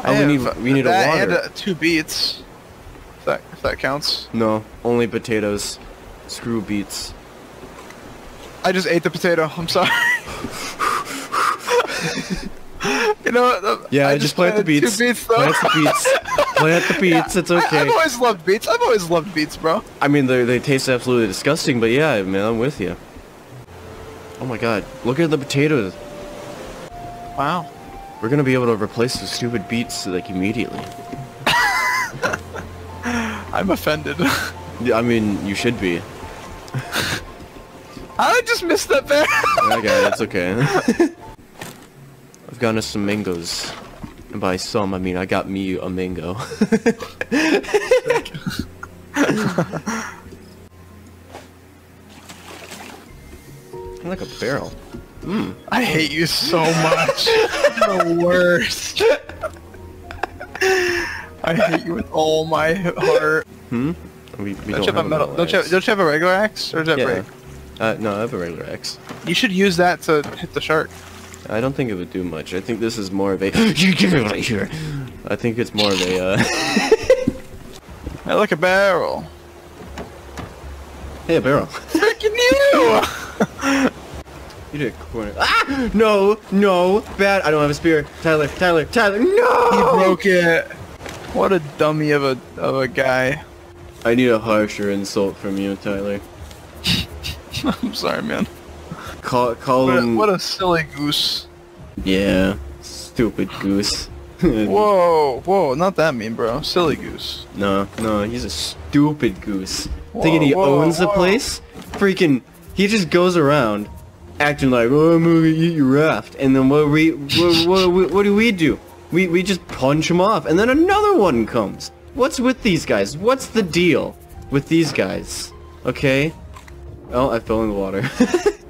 I Oh, we need we need a water. and uh, two beets. If that, if that counts. No, only potatoes. Screw beets. I just ate the potato. I'm sorry. you know what? Yeah, I just plant the planted beets. Two beets though. Plant the beets. Plant the beets. It's I, okay. I've always loved beets. I've always loved beets, bro. I mean, they they taste absolutely disgusting, but yeah, man, I'm with you. Oh my god, look at the potatoes. Wow. We're gonna be able to replace the stupid beets like immediately. I'm offended. Yeah, I mean, you should be. I just missed that bear. I got it. It's okay. I've gotten us some mangoes. And by some, I mean I got me a mango. I'm like a barrel. Mmm. I hate you so much. The worst. I hate you with all my heart. Hmm? We, we Don't, you have a metal? Don't you, have, don't you have a regular axe, or does that Yeah. break? Uh, no, I have a regular axe. You should use that to hit the shark. I don't think it would do much. I think this is more of a. you get it right here. I think it's more of a. Uh... I like a barrel. hey, a barrel. Freaking you! You did a corner. Ah! No, no, bad. I don't have a spear. Tyler, Tyler, Tyler. No! He broke it. What a dummy of a of a guy. I need a harsher insult from you, Tyler. I'm sorry, man. Call, call What a, him. what a silly goose. Yeah, stupid goose. Whoa, whoa, not that mean, bro. Silly goose. No, no, he's a stupid goose. Whoa, Thinking he whoa, owns the place? Freaking, he just goes around acting like, oh, I'm gonna eat your raft. And then what we, what, what, what, what do we do? We, we just punch him off, and then another one comes. What's with these guys? What's the deal with these guys? Okay? Oh, I fell in the water.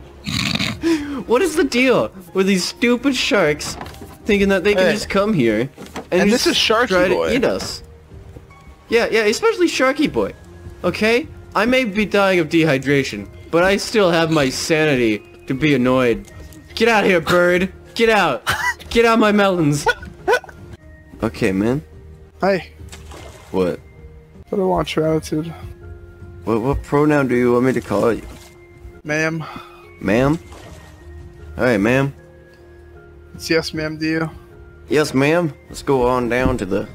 what is the deal with these stupid sharks thinking that they can Hey. just come here and, And this is Sharky try Boy. to eat us? Yeah, yeah, especially Sharky Boy. Okay? I may be dying of dehydration, but I still have my sanity to be annoyed. Get out of here, bird! Get out! Get out my melons! Okay, man. Hey, What? What better watch your attitude. What, what pronoun do you want me to call you? Ma'am. ma'am. Right, ma'am. It's yes, ma'am. Do you? Yes, ma'am. Let's go on down to the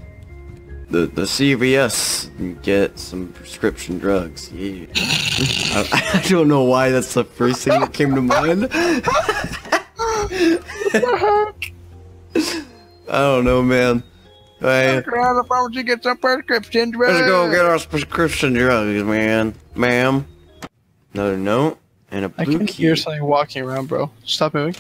the the CVS and get some prescription drugs. Yeah. I, I don't know why that's the first thing that came to mind. I don't know, man. Hey, Around the pharmacy, get some prescription let's go get our prescription drugs, man, ma'am. Another note and a I blue can key. hear something walking around, bro. Stop moving.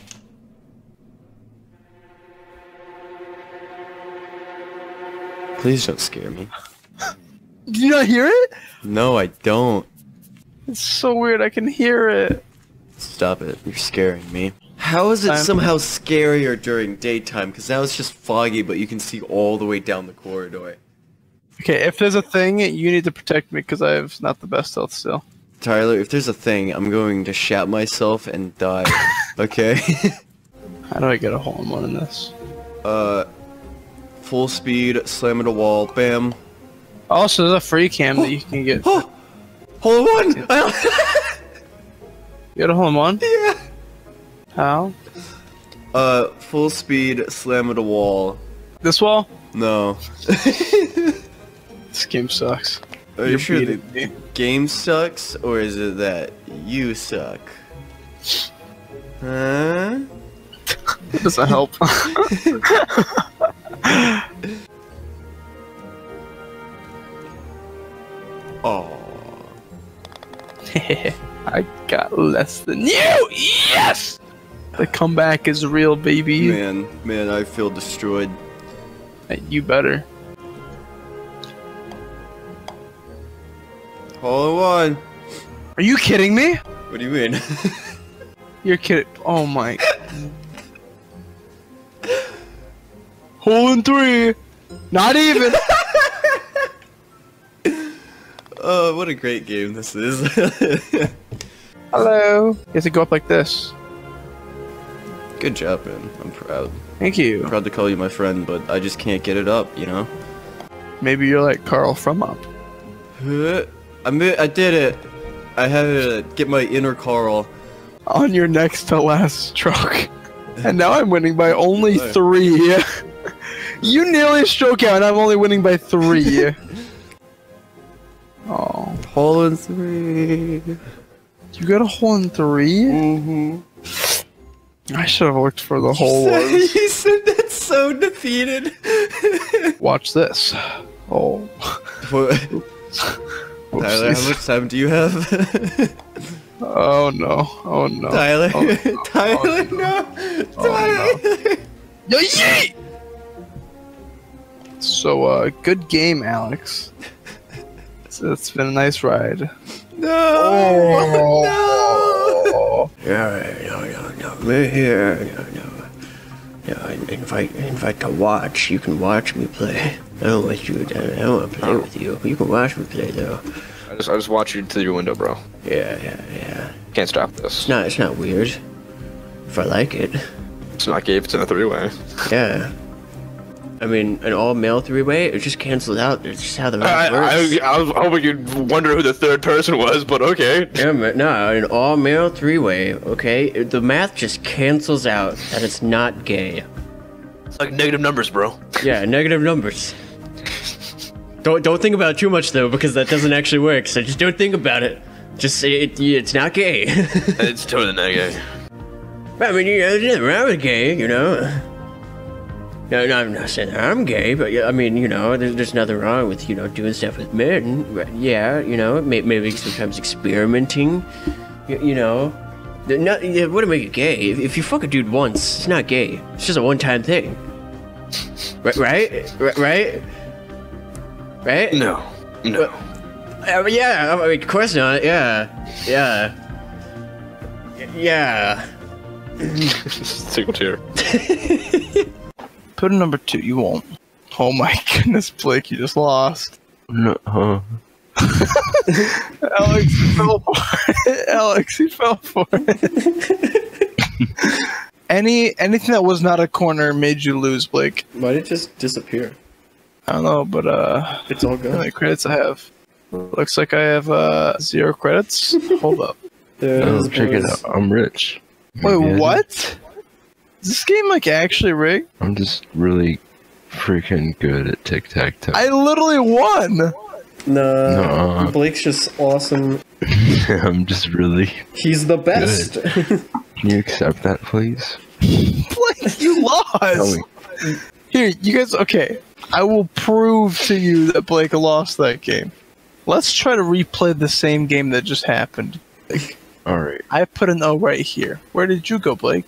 Please don't scare me. Do you not hear it? No, I don't. It's so weird. I can hear it. Stop it. You're scaring me. How is it I'm- somehow scarier during daytime? Because now it's just foggy, but you can see all the way down the corridor. Okay, if there's a thing, you need to protect me because I have not the best health still. Tyler, if there's a thing, I'm going to shat myself and die. okay? How do I get a hole in one in this? uh, full speed, slam at a wall, bam. Also, there's a free cam that you can get. Oh, hole in one! You got a hole in one? Yeah. How? uh, full speed, slam at a wall. This wall? No. This game sucks. Are you sure the me. game sucks, or is it that you suck? Huh? That doesn't help. Oh. I got less than you! Yes! The comeback is real, baby. Man, man, I feel destroyed. You better. Hole in one. Are you kidding me? What do you mean? You're kidding. Oh my. Hole in three. Not even. oh, what a great game this is. Hello. You have to go up like this. Good job, man. I'm proud. Thank you. proud to call you my friend, but I just can't get it up, you know? Maybe you're like Carl from Up. I I did it. I had to get my inner Carl. On your next to last stroke. And now I'm winning by only three. you nearly stroke out, and I'm only winning by three. oh. Hole in three. You got a hole in 3 Mm-hmm. I should have looked for the one. you said that's so defeated. Watch this. Oh. What- Tyler, how much time do you have? Oh no. Oh no. Tyler, Oh, no. Tyler, no. Tyler. Yo, yeet! So, uh, good game, Alex. It's, it's been a nice ride. No. No. Yeah, no, no, no. We're here. No, no. No, I invite, invite to watch. You can watch me play. I don't want you. I don't want to play with you. You can watch me play though. I just I just watch you through your window, bro. Yeah, yeah, yeah. Can't stop this. It's not. It's not weird. If I like it. It's not gay if it's in a three-way. Yeah. I mean, an all-male three-way, it just cancels out. It's just how the I, math works. I, I was hoping you'd wonder who the third person was, but okay. Yeah, but no, an all-male three-way. Okay, the math just cancels out that it's not gay. It's like negative numbers, bro. Yeah, negative numbers. Don't don't think about it too much though, because that doesn't actually work. So just don't think about it. Just say it, it's not gay. it's totally not gay. I mean, you know, there's nothing wrong with gay, you know. No, no, I'm not saying I'm gay, but yeah, I mean, you know, there's, there's nothing wrong with you know doing stuff with men. Right? Yeah, you know, may, maybe sometimes experimenting. You, you know, not, it wouldn't make it gay. If, if you fuck a dude once, it's not gay. It's just a one-time thing. Right? Right? Right? Right? Right? No. No. Uh, yeah, I mean, of course not. Yeah, yeah, yeah. Single tear. Put a number two, you won't. Oh my goodness, Blake, you just lost. No, huh? Alex you fell for it. Alex, you fell for it. Any anything that was not a corner made you lose, Blake. Why did it just disappear? I don't know, but uh It's all how many credits I have? Looks like I have uh zero credits. Hold up. There Oh, check it out. I'm rich. Wait, Maybe what? Is this game like actually rigged? I'm just really freaking good at tic tac toe. I literally won. Nah, Nuh-uh. Blake's just awesome. I'm just really. He's the best. Can you accept that, please? Blake, you Tell lost. me. Here, you guys. Okay, I will prove to you that Blake lost that game. Let's try to replay the same game that just happened. All right, I put an O right here. Where did you go, Blake?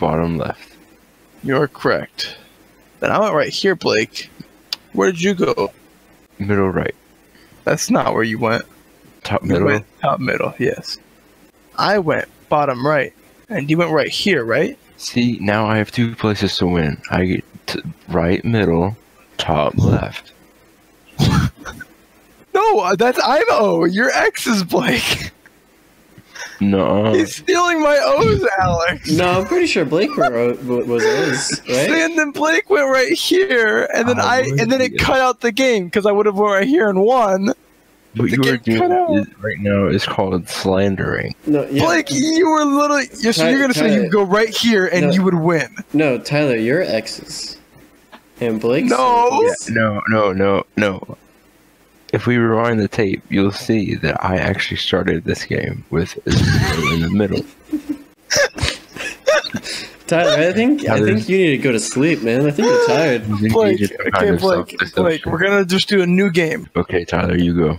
bottom left. You're correct. Then I went right here, Blake. Where did you go? Middle right. That's not where you went. Top middle. went top middle, yes. I went bottom right, and you went right here, right? See, now I have two places to win. I get right middle, top left. No, uh, that's I'm O. Your X is Blake. No. He's stealing my O's, Alex. no, I'm pretty sure Blake were, was his, right? And then Blake went right here, and then I I, and then it would, cut out the game because I would have went right here and won. What the you are doing is, right now is called slandering. No, yeah. Blake, you were literally. You're, so you're gonna say you go right here and No. you would win. No, Tyler, you're X's. And Blake's No. is- No, no, no, no. If we rewind the tape, you'll see that I actually started this game with zero in the middle. Tyler, I think I think you need to go to sleep, man. I think you're tired. He's Blake, engaged okay, Blake. Blake, we're gonna just do a new game. Okay, Tyler, you go.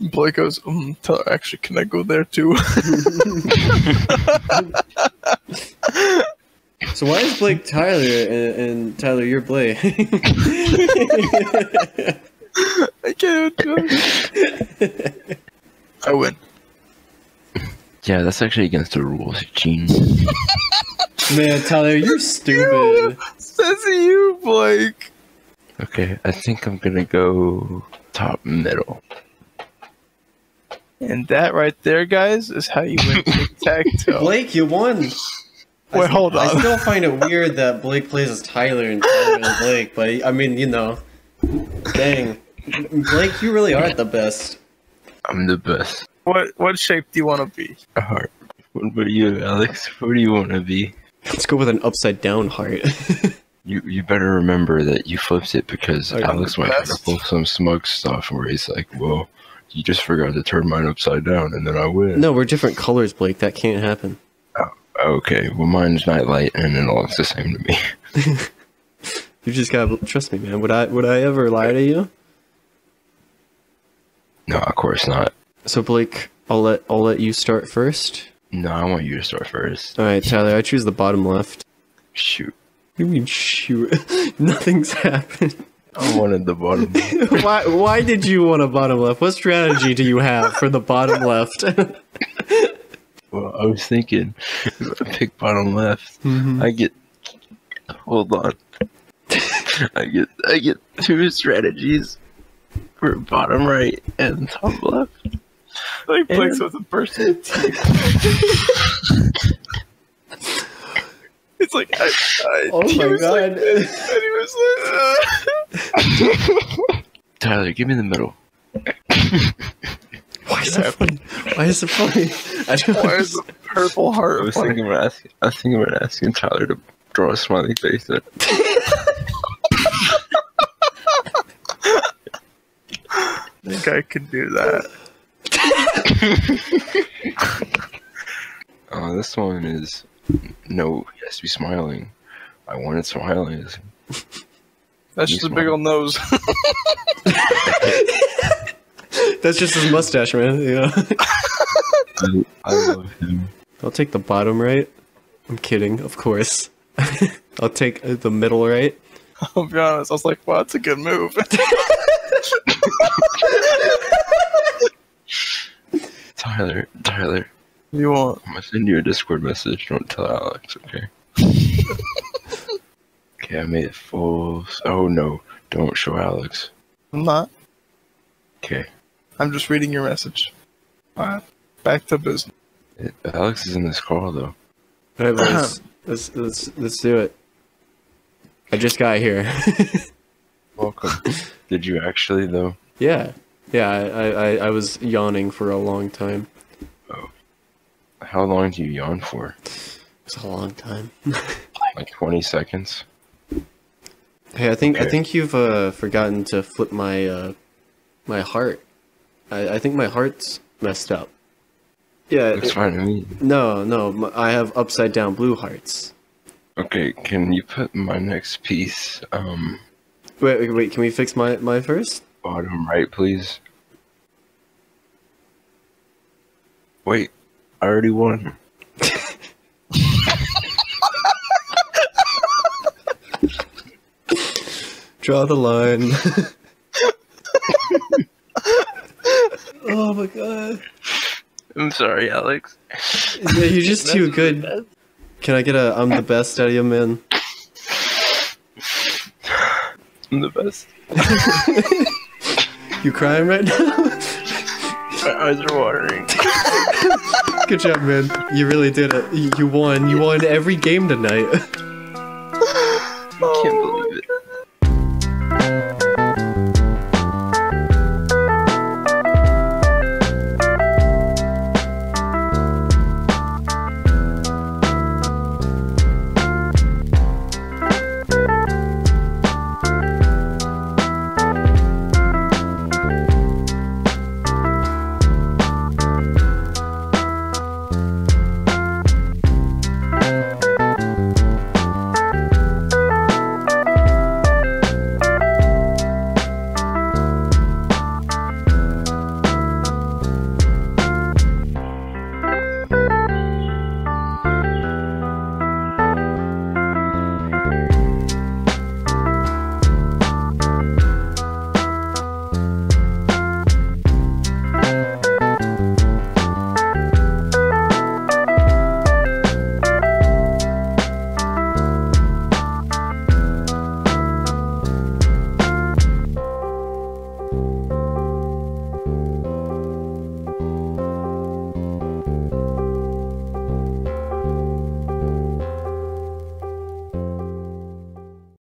Blake goes, mm, Tyler, actually, can I go there too? So why is Blake Tyler and, and Tyler you're Blake? I can't do it. I win. Yeah, that's actually against the rules, you genius. man, Tyler, you're stupid. Says you, Blake. Okay, I think I'm gonna go top middle. And that right there, guys, is how you win tic tac toe. Blake, you won. Wait, hold I still find it weird that Blake plays as Tyler and Tyler as Blake, but I mean, you know, dang, Blake, you really are the best. I'm the best. What what shape do you want to be? A heart. What about you, Alex? What do you want to be? Let's go with an upside down heart. You you better remember that you flipped it because Okay. Alex might try to pull some smug stuff where he's like, "Well, you just forgot to turn mine upside down, and then I win." no, we're different colors, Blake. That can't happen. Okay, well, mine's nightlight, and it all looks the same to me. You just gotta trust me, man. Would I would I ever lie to you? No, of course not. So Blake, I'll let I'll let you start first. No, I want you to start first. All right, Tyler, I choose the bottom left. Shoot, What do you mean shoot? Nothing's happened. I wanted the bottom. why why did you want a bottom left? What strategy do you have for the bottom left? Well, I was thinking, if I pick bottom left, Mhm. I get. Hold on. I get I get two strategies for bottom right and top left. Like Blake's And- with a person. it's like I, I Oh he my was like God. this, and he was like, Tyler, give me the middle. Why is that funny? Why is it funny? I don't "Why is the purple I was funny?" thinking about asking. I was thinking about asking Tyler to draw a smiley face. At. I think I can do that. Oh, this one is no. He has to be smiling. I wanted smiling. That's just a big old nose. That's just his mustache, man. Yeah. I, I love him. I'll take the bottom right. I'm kidding, of course. I'll take uh, the middle right. I'll be honest. I was like, "Wow, that's a good move." Tyler, Tyler, you want? I'm gonna send you a Discord message. Don't tell Alex, okay? okay, I made it full. Oh no, don't show Alex. I'm not. Okay, I'm just reading your message. Alright, back to business. It- Alex is in this call though. All right, boys. let's, let's let's do it. I just got here. Welcome. Did you actually though? yeah, yeah. I, I I- I was yawning for a long time. Oh, How long do you yawn for? It's a long time. Like 20 seconds? Hey, I think I think you've uh, forgotten to flip my uh, my heart. I, I think my heart's messed up. Yeah. Looks it- fine to me. No, no, I have upside down blue hearts. Okay, can you put my next piece, um, Wait, wait, wait. Can we fix my my first? bottom right, please? Wait, I already won. Draw the line. oh my god. I'm sorry, Alex. Yeah, you're just too good. Can I get a I'm the best out of you, man? I'm the best. You crying right now? My eyes are watering. Good job, man. You really did it. You- won. You won every game tonight. I can't